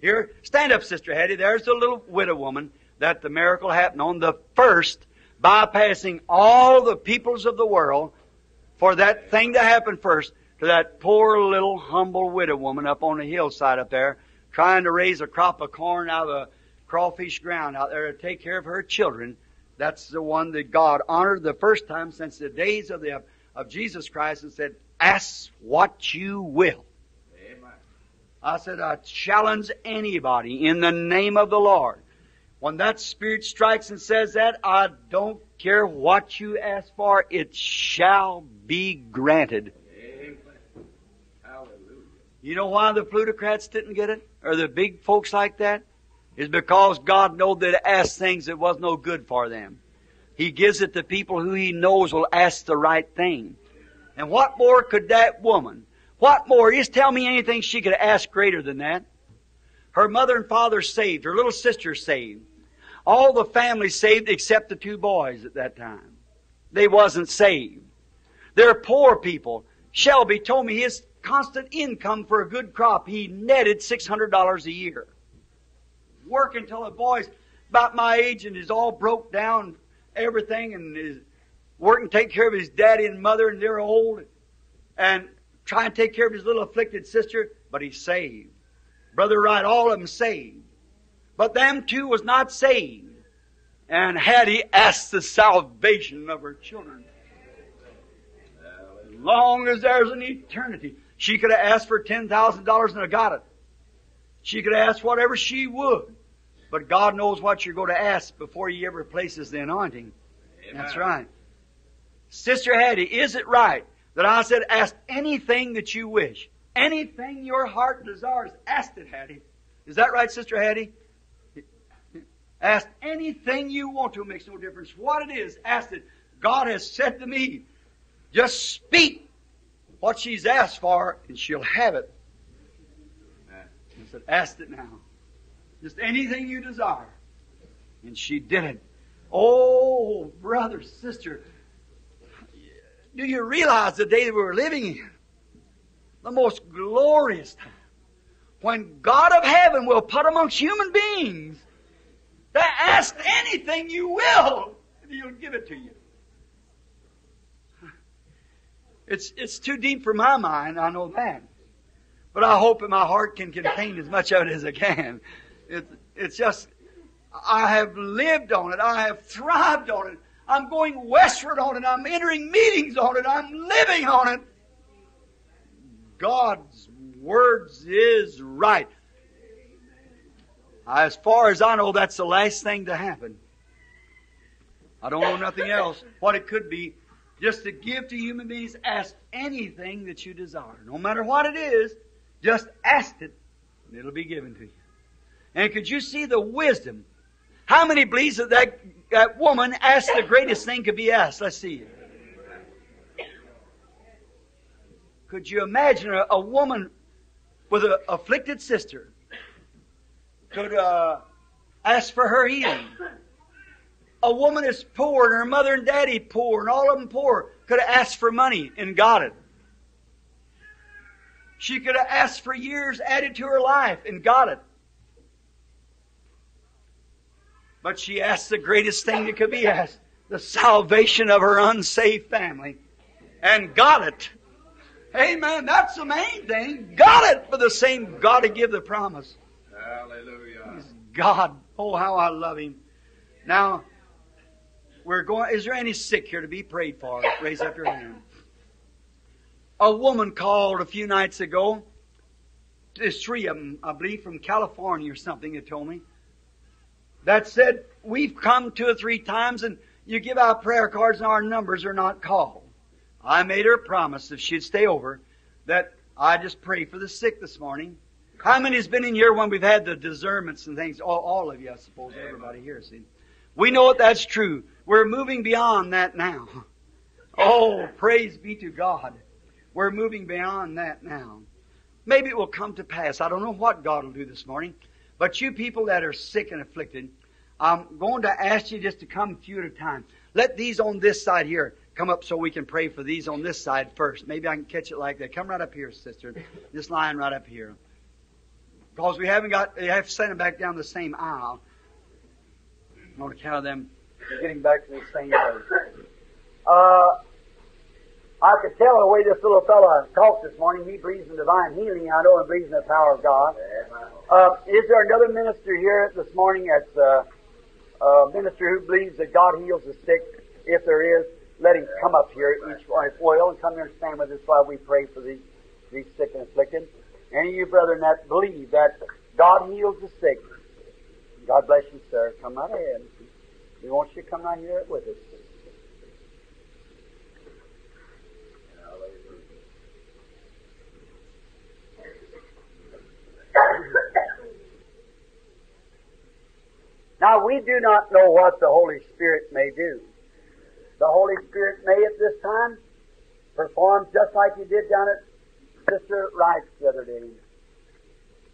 Here, stand up, Sister Hattie. There's the little widow woman that the miracle happened on. The first, bypassing all the peoples of the world, for that thing to happen first to that poor little humble widow woman up on the hillside up there, trying to raise a crop of corn out of a crawfish ground out there to take care of her children. That's the one that God honored the first time since the days of the of Jesus Christ and said, Ask what you will. Amen. I said, I challenge anybody in the name of the Lord. When that Spirit strikes and says that, I don't care what you ask for, it shall be granted. You know why the plutocrats didn't get it? Or the big folks like that? Is because God knowed they'd ask things that was no good for them. He gives it to people who He knows will ask the right thing. And what more could that woman, what more, just tell me anything she could ask greater than that? Her mother and father saved, her little sister saved. All the family saved except the two boys at that time. They wasn't saved. They're poor people. Shelby told me his constant income for a good crop, he netted $600 a year. Work until the boys about my age and is all broke down, everything, and is working to take care of his daddy and mother, and they're old, and trying to take care of his little afflicted sister, but he's saved. Brother Wright, all of them saved. But them two was not saved. And Hattie asked the salvation of her children. Long as there's an eternity. She could have asked for $10,000 and have got it. She could have asked whatever she would. But God knows what you're going to ask before He ever places the anointing. That's right. Sister Hattie, is it right that I said, ask anything that you wish? Anything your heart desires, ask it, Hattie. Is that right, Sister Hattie? Ask anything you want to. It makes no difference what it is. Ask it. God has said to me, just speak what she's asked for and she'll have it. I said, ask it now. Just anything you desire. And she did it. Oh, brother, sister, do you realize the day that we were living in? The most glorious time. When God of heaven will put amongst human beings that ask anything you will, and He'll give it to you. It's, it's too deep for my mind, I know that. But I hope that my heart can contain as much of it as I can. It, it's just, I have lived on it. I have thrived on it. I'm going westward on it. I'm entering meetings on it. I'm living on it. God's words is right. As far as I know, that's the last thing to happen. I don't know nothing else. What it could be, just to give to human beings, ask anything that you desire. No matter what it is, just ask it, and it'll be given to you. And could you see the wisdom? How many believes that that, that woman asked the greatest thing could be asked? Let's see. Could you imagine a, a woman with an afflicted sister could uh, ask for her healing? A woman is poor and her mother and daddy poor and all of them poor could have asked for money and got it. She could have asked for years added to her life and got it. But she asked the greatest thing that could be asked the salvation of her unsaved family and got it. Amen. That's the main thing. Got it for the same God to give the promise. Hallelujah. He's God. Oh, how I love Him. Now, we're going, is there any sick here to be prayed for? Raise up your hand. A woman called a few nights ago. There's three of them, um, I believe, from California or something, they told me. That said, we've come two or three times and you give out prayer cards and our numbers are not called. I made her a promise if she'd stay over that I just pray for the sick this morning. How many's been in here when we've had the discernments and things? All, all of you, I suppose, everybody here, see. We know that that's true. We're moving beyond that now. Oh, praise be to God. We're moving beyond that now. Maybe it will come to pass. I don't know what God will do this morning. But you people that are sick and afflicted, I'm going to ask you just to come few at a time. Let these on this side here come up so we can pray for these on this side first. Maybe I can catch it like that. Come right up here, sister. This line right up here. Because we haven't got, you have to send them back down the same aisle. On account of them getting back to the same place. Uh, I could tell the way this little fellow talked this morning. He breathes in divine healing. I know he breathes in the power of God. Uh, is there another minister here this morning that's uh, a minister who believes that God heals the sick? If there is, let him come up here, each one oil, and come here and stand with us while we pray for these, these sick and afflicted. Any of you brethren that believe that God heals the sick, God bless you, sir. Come right ahead. We want you to come right here with us. Now, we do not know what the Holy Spirit may do. The Holy Spirit may at this time perform just like He did down at Sister Wright's the other day.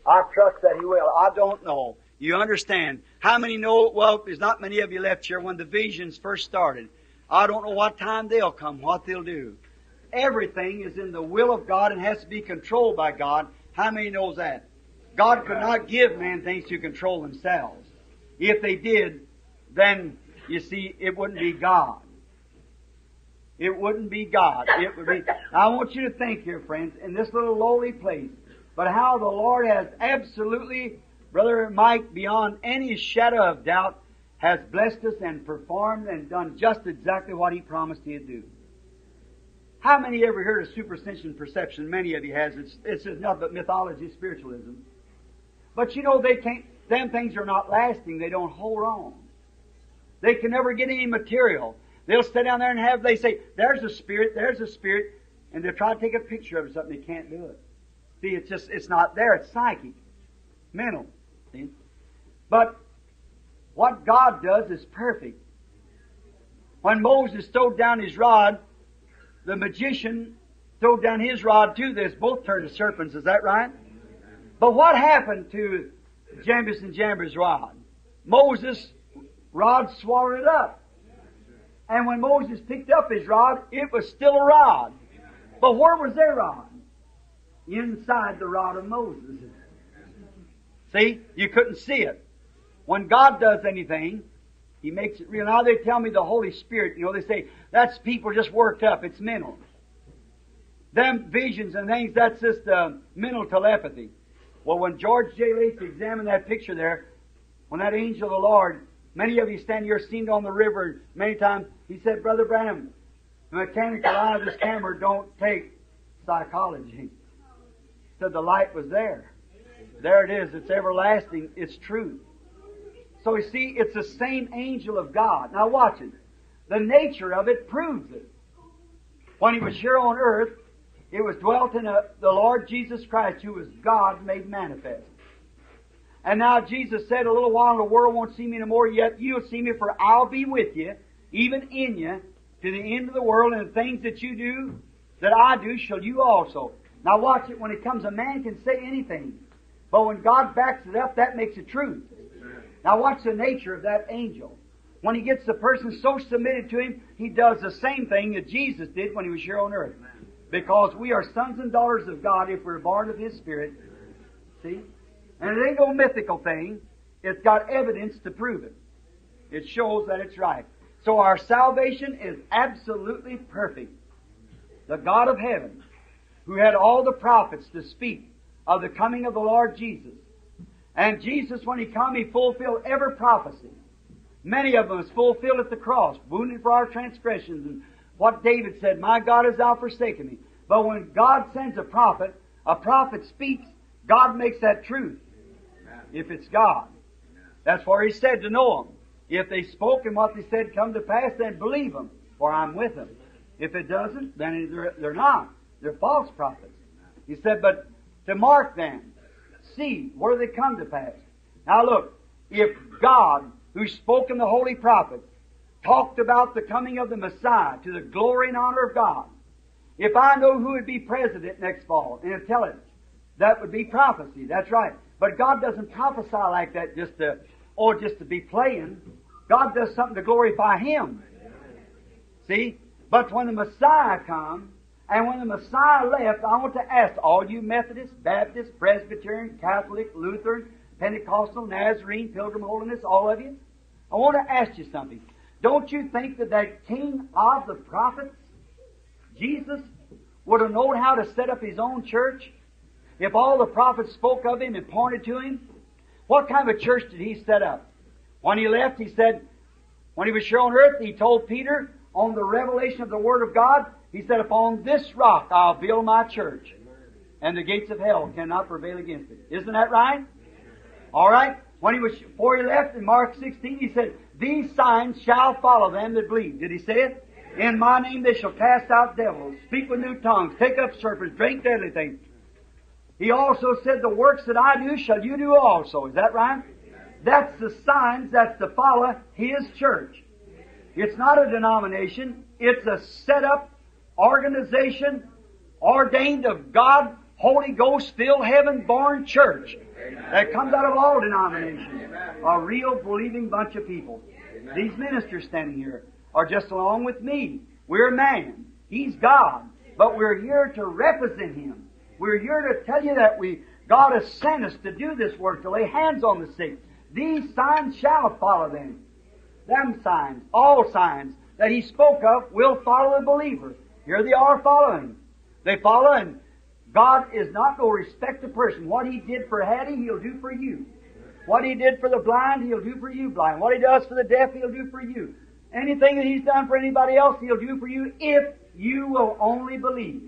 I trust that He will. I don't know. You understand? How many know? Well, there's not many of you left here when the visions first started. I don't know what time they'll come, what they'll do. Everything is in the will of God and has to be controlled by God. How many knows that? God could not give man things to control themselves. If they did, then you see, it wouldn't be God. It wouldn't be God. It would be. I want you to think here, friends, in this little lowly place, but how the Lord has absolutely, Brother Mike, beyond any shadow of doubt, has blessed us and performed and done just exactly what He promised He'd do. How many ever heard of superstition perception? Many of you has. It's, it's just nothing but mythology, spiritualism. But you know, they can't, them things are not lasting. They don't hold on. They can never get any material. They'll sit down there and have, they say, there's a spirit, there's a spirit, and they'll try to take a picture of something. They can't do it. See, it's just, it's not there. It's psychic. Mental. But what God does is perfect. When Moses threw down his rod, the magician threw down his rod too. They both turned to serpents. Is that right? But what happened to Jannes and Jambres' rod? Moses' rod swallowed it up. And when Moses picked up his rod, it was still a rod. But where was their rod? Inside the rod of Moses. See? You couldn't see it. When God does anything, He makes it real. Now they tell me the Holy Spirit, you know, they say, that's people just worked up. It's mental. Them visions and things, that's just uh, mental telepathy. Well, when George J. Lacy examined that picture there, when that angel of the Lord, many of you stand here seen on the river many times, he said, Brother Branham, the mechanical eye of this camera don't take psychology. He said the light was there. There it is. It's everlasting. It's true. So you see, it's the same angel of God. Now watch it. The nature of it proves it. When he was here on earth, it was dwelt in a, the Lord Jesus Christ, who was God made manifest. And now Jesus said, a little while and the world won't see me no more, yet you'll see me, for I'll be with you, even in you, to the end of the world, and the things that you do, that I do, shall you also. Now watch it, when it comes, a man can say anything. But when God backs it up, that makes it true. Now watch the nature of that angel. When he gets the person so submitted to him, he does the same thing that Jesus did when he was here on earth. Because we are sons and daughters of God if we're born of His Spirit. See? And it ain't no mythical thing. It's got evidence to prove it. It shows that it's right. So our salvation is absolutely perfect. The God of heaven, who had all the prophets to speak of the coming of the Lord Jesus. And Jesus, when He come, He fulfilled every prophecy. Many of them was fulfilled at the cross, wounded for our transgressions, and what David said, My God has thou forsaken me. But when God sends a prophet, a prophet speaks, God makes that truth. If it's God. That's where He said to know them. If they spoke and what they said come to pass, then believe them, for I'm with them. If it doesn't, then they're, they're not. They're false prophets. He said, but to mark them, see where they come to pass. Now look, if God, who spoke in the holy prophets, talked about the coming of the Messiah to the glory and honor of God, if I know who would be president next fall and tell it, that would be prophecy. That's right. But God doesn't prophesy like that just to, or just to be playing. God does something to glorify Him. See? But when the Messiah comes, and when the Messiah left, I want to ask all you Methodists, Baptists, Presbyterian, Catholic, Lutheran, Pentecostal, Nazarene, Pilgrim Holiness, all of you, I want to ask you something. Don't you think that that king of the prophets, Jesus, would have known how to set up his own church? If all the prophets spoke of him and pointed to him? What kind of a church did he set up? When he left, he said, when he was here on earth, he told Peter, on the revelation of the Word of God, He said, Upon this rock I'll build my church, and the gates of hell cannot prevail against it. Isn't that right? All right? When he was, before he left in Mark 16, he said, These signs shall follow them that believe. Did he say it? In my name they shall cast out devils, speak with new tongues, take up serpents, drink deadly things. He also said, The works that I do shall you do also. Is that right? That's the signs that's to follow His church. It's not a denomination. It's a set up organization ordained of God, Holy Ghost filled, heaven born church that comes out of all denominations. A real believing bunch of people. These ministers standing here are just along with me. We're man. He's God. But we're here to represent Him. We're here to tell you that we, God has sent us to do this work, to lay hands on the sick. These signs shall follow them. Them signs, all signs that He spoke of will follow the believer. Here they are following. They follow and God is not going to respect of person. What He did for Hattie, He'll do for you. What He did for the blind, He'll do for you blind. What He does for the deaf, He'll do for you. Anything that He's done for anybody else, He'll do for you if you will only believe.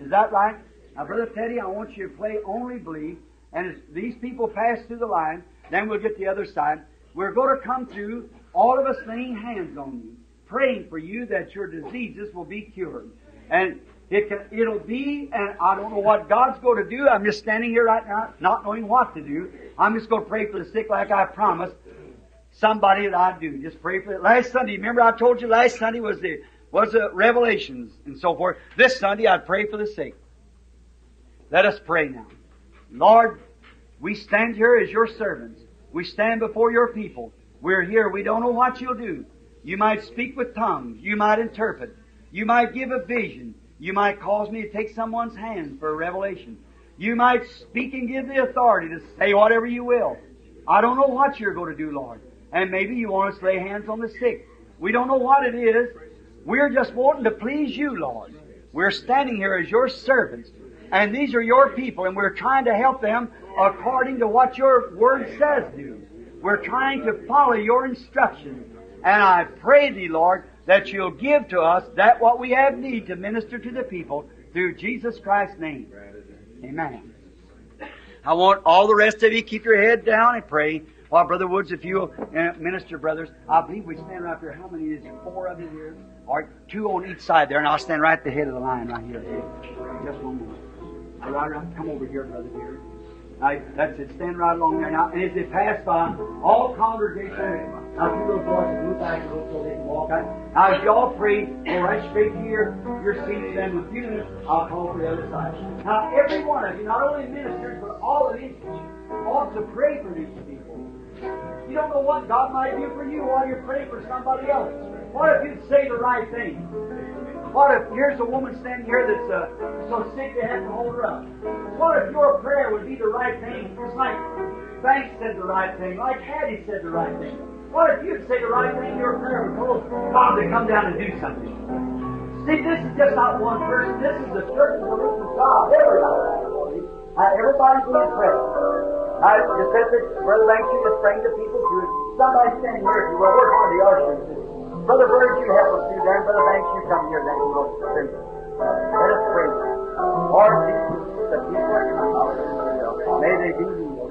Is that right? Now, Brother Teddy, I want you to play only believe. And as these people pass through the line, then we'll get the other side. We're going to come through, all of us laying hands on you, praying for you that your diseases will be cured. And it can, it'll be, and I don't know what God's going to do. I'm just standing here right now, not knowing what to do. I'm just going to pray for the sick like I promised somebody that I do. Just pray for it. Last Sunday, remember I told you last Sunday was the was the revelations and so forth. This Sunday I'd pray for the sick. Let us pray now. Lord, we stand here as your servants. We stand before your people. We're here. We don't know what you'll do. You might speak with tongues. You might interpret. You might give a vision. You might cause me to take someone's hand for a revelation. You might speak and give the authority to say whatever you will. I don't know what you're going to do, Lord. And maybe you want us to lay hands on the sick. We don't know what it is. We're just wanting to please you, Lord. We're standing here as your servants. And these are your people, and we're trying to help them according to what your word says do. We're trying to follow your instructions. And I pray thee, Lord, that you'll give to us that what we have need to minister to the people through Jesus Christ's name. Amen. I want all the rest of you keep your head down and pray. Well, Brother Woods, if you'll uh, minister, brothers, I believe we stand right there. How many is there? Four of you here? Or two on each side there, and I'll stand right at the head of the line right here. Just one more. All right, come over here, brother dear. Right, that's it. Stand right along there now. And as they pass by, all congregation, now two little boys move back so they can walk out. Now as y'all pray, go right straight here. Your seat's and in a I'll call for the other side. Now every one of you, not only ministers, but all of these, ought to pray for these people. You don't know what God might do for you while you're praying for somebody else. What if you'd say the right thing? What if here's a woman standing here that's uh, so sick they have to hold her up? What if your prayer would be the right thing? It's like Banks said the right thing, like Hattie said the right thing. What if you'd say the right thing? Your prayer would cause God to come down and do something. See, this is just not one person. This is the church of the living God. Everybody. Uh, everybody's being prayed. I just said that Brother Banks, you just bring the people to it. Somebody standing here, if you will. We're to the ushers. Brother Bird, you help us there. And Brother Banks, you come here then. We'll pray. Let us pray. Lord Jesus, are coming. May they be healed.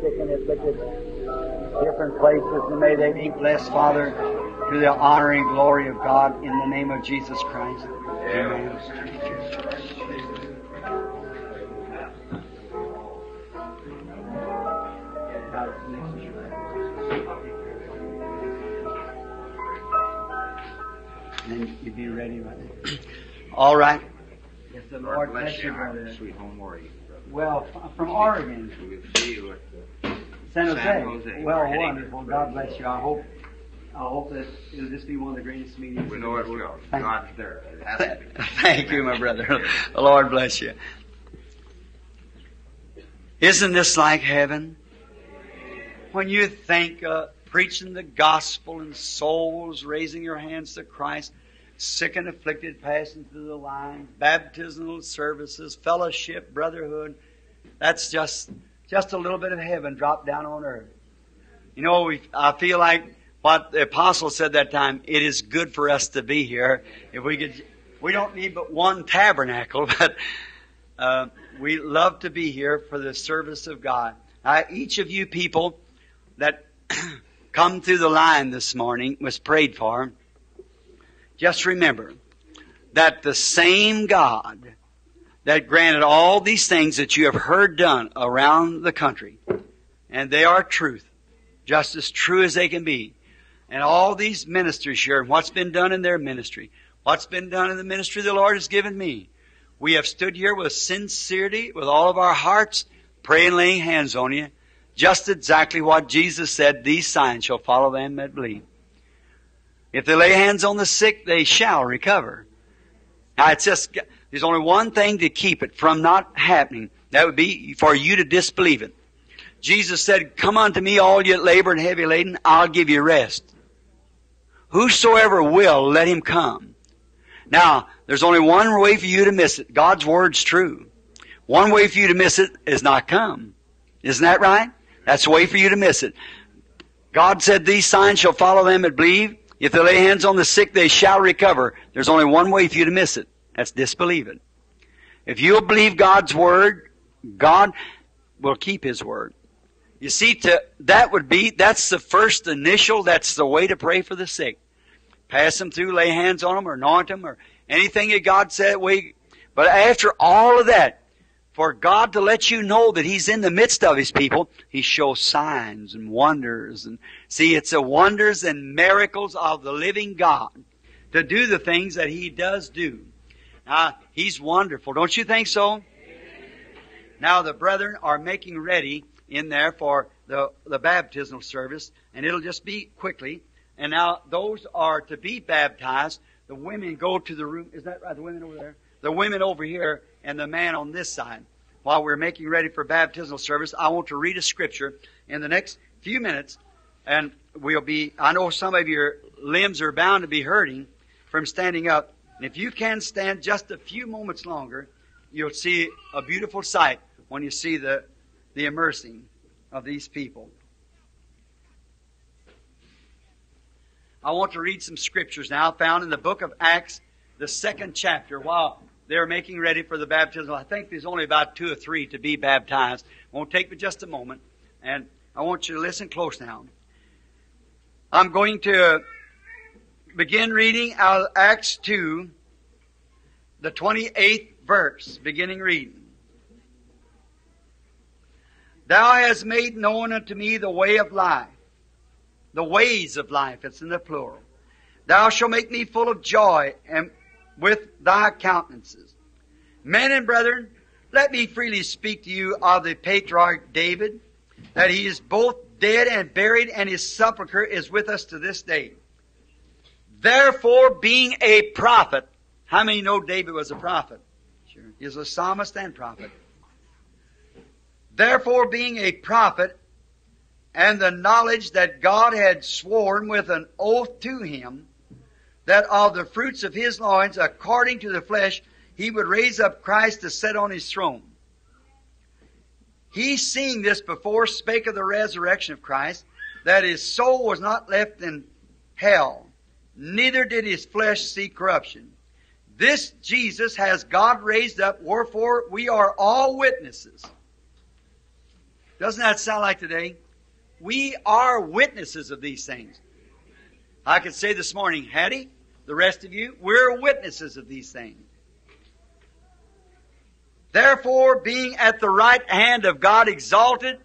sick and afflicted, different places, and may they be blessed, Father, to the honor and glory of God in the name of Jesus Christ. Amen. And then you be ready right now. All right. Yes, the Lord Lord bless bless you, you, brother. Sweet home, where are you? Well, from Oregon. We will see you at the San Jose. San Jose. Well, We're wonderful. God bless you. I hope, I hope that it'll just be one of the greatest meetings. We know it will. Thank- God's there. It has to be. Thank you, my brother. The Lord bless you. Isn't this like heaven? When you think of preaching the gospel and souls raising your hands to Christ, sick and afflicted passing through the line, baptismal services, fellowship, brotherhood, that's just just a little bit of heaven dropped down on earth. You know, we, I feel like what the apostle said that time, it is good for us to be here. If we could, we don't need but one tabernacle, but uh, we love to be here for the service of God. Each of you people that come through the line this morning was prayed for. Just remember that the same God that granted all these things that you have heard done around the country, and they are truth, just as true as they can be. And all these ministers here, and what's been done in their ministry, what's been done in the ministry the Lord has given me. We have stood here with sincerity, with all of our hearts, praying, laying hands on you, just exactly what Jesus said, these signs shall follow them that believe. If they lay hands on the sick, they shall recover. Now it's just, there's only one thing to keep it from not happening. That would be for you to disbelieve it. Jesus said, Come unto me, all you that labor and heavy laden, I'll give you rest. Whosoever will, let him come. Now, there's only one way for you to miss it. God's word's true. One way for you to miss it is not come. Isn't that right? That's the way for you to miss it. God said, These signs shall follow them that believe. If they lay hands on the sick, they shall recover. There's only one way for you to miss it. That's disbelieving. If you'll believe God's word, God will keep His word. You see, to, that would be, that's the first initial, that's the way to pray for the sick. Pass them through, lay hands on them, or anoint them, or anything that God said. We, but after all of that, for God to let you know that He's in the midst of His people, He shows signs and wonders. And see, it's the wonders and miracles of the living God to do the things that He does do. Now, He's wonderful. Don't you think so? Now, the brethren are making ready in there for the, the baptismal service, and it'll just be quickly. And now, those are to be baptized. The women go to the room. Is that right? The women over there? The women over here and the man on this side. While we're making ready for baptismal service, I want to read a scripture in the next few minutes, and we'll be, I know some of your limbs are bound to be hurting from standing up. And if you can stand just a few moments longer, you'll see a beautiful sight when you see the, the immersing of these people. I want to read some scriptures now found in the book of Acts, the second chapter, while they're making ready for the baptism. I think there's only about two or three to be baptized. Won't take but just a moment. And I want you to listen close now. I'm going to begin reading out of Acts 2, the 28th verse, beginning reading. Thou hast made known unto me the way of life, the ways of life, it's in the plural. Thou shalt make me full of joy and with thy countenances. Men and brethren, let me freely speak to you of the patriarch David, that he is both dead and buried, and his sepulchre is with us to this day. Therefore, being a prophet, how many know David was a prophet? Sure. He was a psalmist and prophet. Therefore, being a prophet, and the knowledge that God had sworn with an oath to him, that of the fruits of his loins, according to the flesh, he would raise up Christ to sit on his throne. He, seeing this before, spake of the resurrection of Christ, that his soul was not left in hell, neither did his flesh see corruption. This Jesus has God raised up, wherefore we are all witnesses. Doesn't that sound like today? We are witnesses of these things. I could say this morning, Hattie, the rest of you, we're witnesses of these things. Therefore, being at the right hand of God exalted,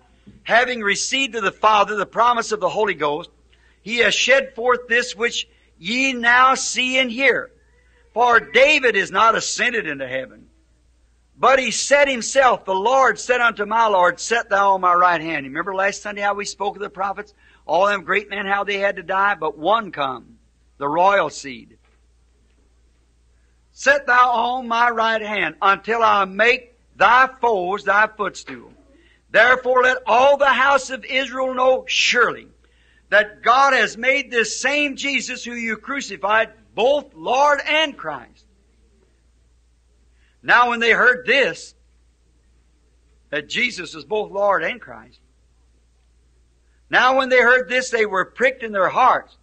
having received of the Father the promise of the Holy Ghost, he has shed forth this which ye now see and hear. For David is not ascended into heaven, But he said himself, the Lord said unto my Lord, Set thou on my right hand. Remember last Sunday how we spoke of the prophets? All them great men, how they had to die, but one come, the royal seed. Set thou on my right hand until I make thy foes thy footstool. Therefore let all the house of Israel know surely that God has made this same Jesus who you crucified both Lord and Christ. Now when they heard this, that Jesus was both Lord and Christ, now when they heard this, they were pricked in their hearts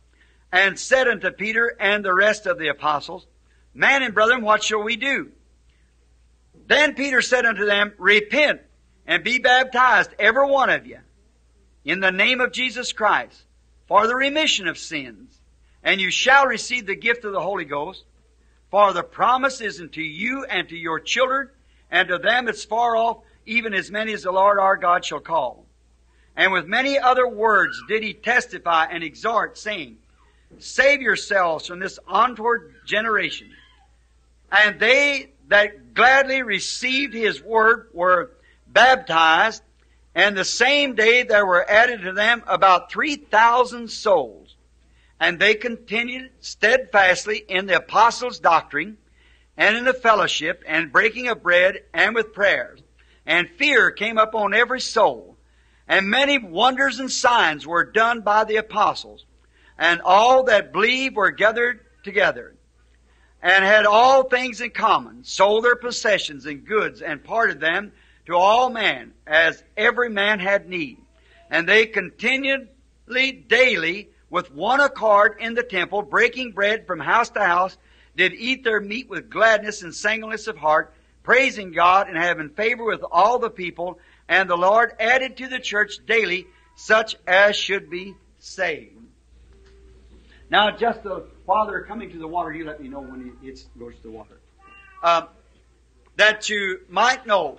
and said unto Peter and the rest of the apostles, Man and brethren, what shall we do? Then Peter said unto them, Repent and be baptized, every one of you, in the name of Jesus Christ, for the remission of sins, and you shall receive the gift of the Holy Ghost. For the promise is unto you and to your children, and to them that's far off, even as many as the Lord our God shall call. And with many other words did he testify and exhort, saying, Save yourselves from this untoward generation. And they that gladly received his word were baptized, and the same day there were added to them about 3,000 souls. And they continued steadfastly in the apostles' doctrine, and in the fellowship, and breaking of bread, and with prayers. And fear came upon every soul. And many wonders and signs were done by the apostles. And all that believed were gathered together, and had all things in common, sold their possessions and goods, and parted them to all men, as every man had need. And they continually, daily, with one accord in the temple, breaking bread from house to house, did eat their meat with gladness and singleness of heart, praising God and having favor with all the people. And the Lord added to the church daily such as should be saved. Now, just the Father coming to the water, you let me know when it goes to the water. Uh, that you might know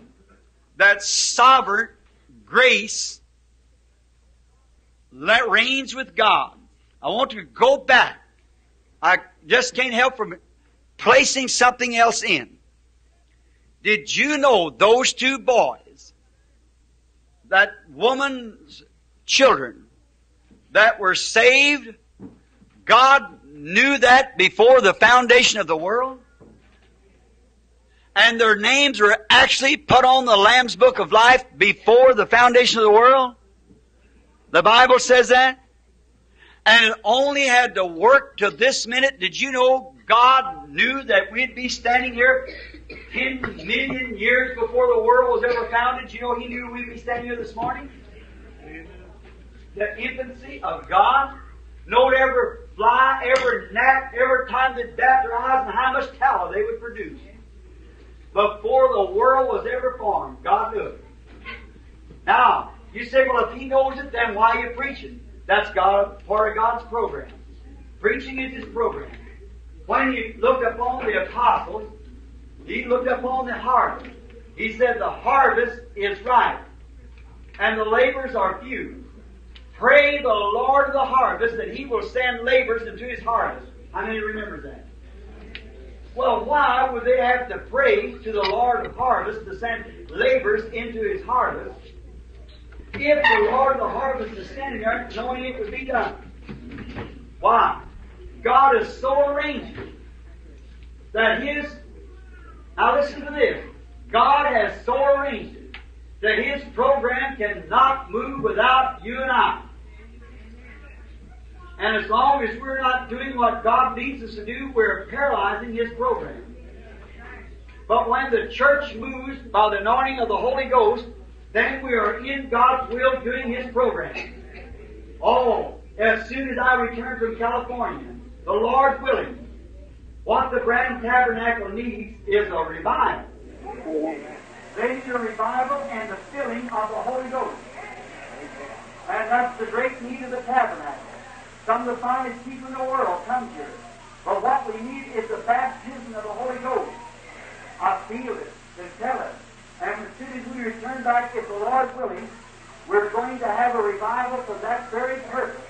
that sovereign grace that reigns with God. I want to go back. I just can't help from placing something else in. Did you know those two boys, that woman's children, that were saved, God knew that before the foundation of the world? And their names were actually put on the Lamb's Book of Life before the foundation of the world? The Bible says that. And it only had to work to this minute. Did you know God knew that we'd be standing here 10 million years before the world was ever founded? You know He knew we'd be standing here this morning? The infancy of God. No ever fly, ever gnat, every time they bat their eyes, and how much tallow they would produce before the world was ever formed. God knew it. Now, you say, well, if He knows it, then why are you preaching? That's God, part of God's program. Preaching is His program. When He looked upon the apostles, He looked upon the harvest. He said, the harvest is ripe, and the labors are few. Pray the Lord of the harvest that He will send labors into His harvest. How many remember that? Well, why would they have to pray to the Lord of harvest to send laborers into his harvest if the Lord of the harvest is standing there knowing it would be done? Why? God has so arranged that his, now listen to this, God has so arranged it that his program cannot move without you and I. And as long as we're not doing what God needs us to do, we're paralyzing His program. But when the church moves by the anointing of the Holy Ghost, then we are in God's will doing His program. Oh, as soon as I return from California, the Lord willing, what the Branham Tabernacle needs is a revival. They need a revival and the filling of the Holy Ghost. And that's the great need of the tabernacle. Some of the finest people in the world come here. But what we need is the baptism of the Holy Ghost. I feel it and tell it. And as soon as we return back, if the Lord willing, we're going to have a revival for that very purpose.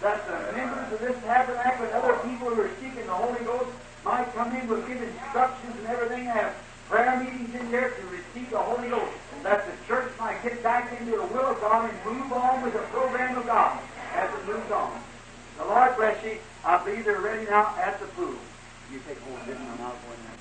That the members of this tabernacle and other people who are seeking the Holy Ghost might come in with give instructions and everything, have prayer meetings in there to receive the Holy Ghost, And that the church might get back into the will of God and move on with the program of God as it moves on. The Lord bless you. I'll be there ready now at the pool. You take hold of it. and I'm not going now.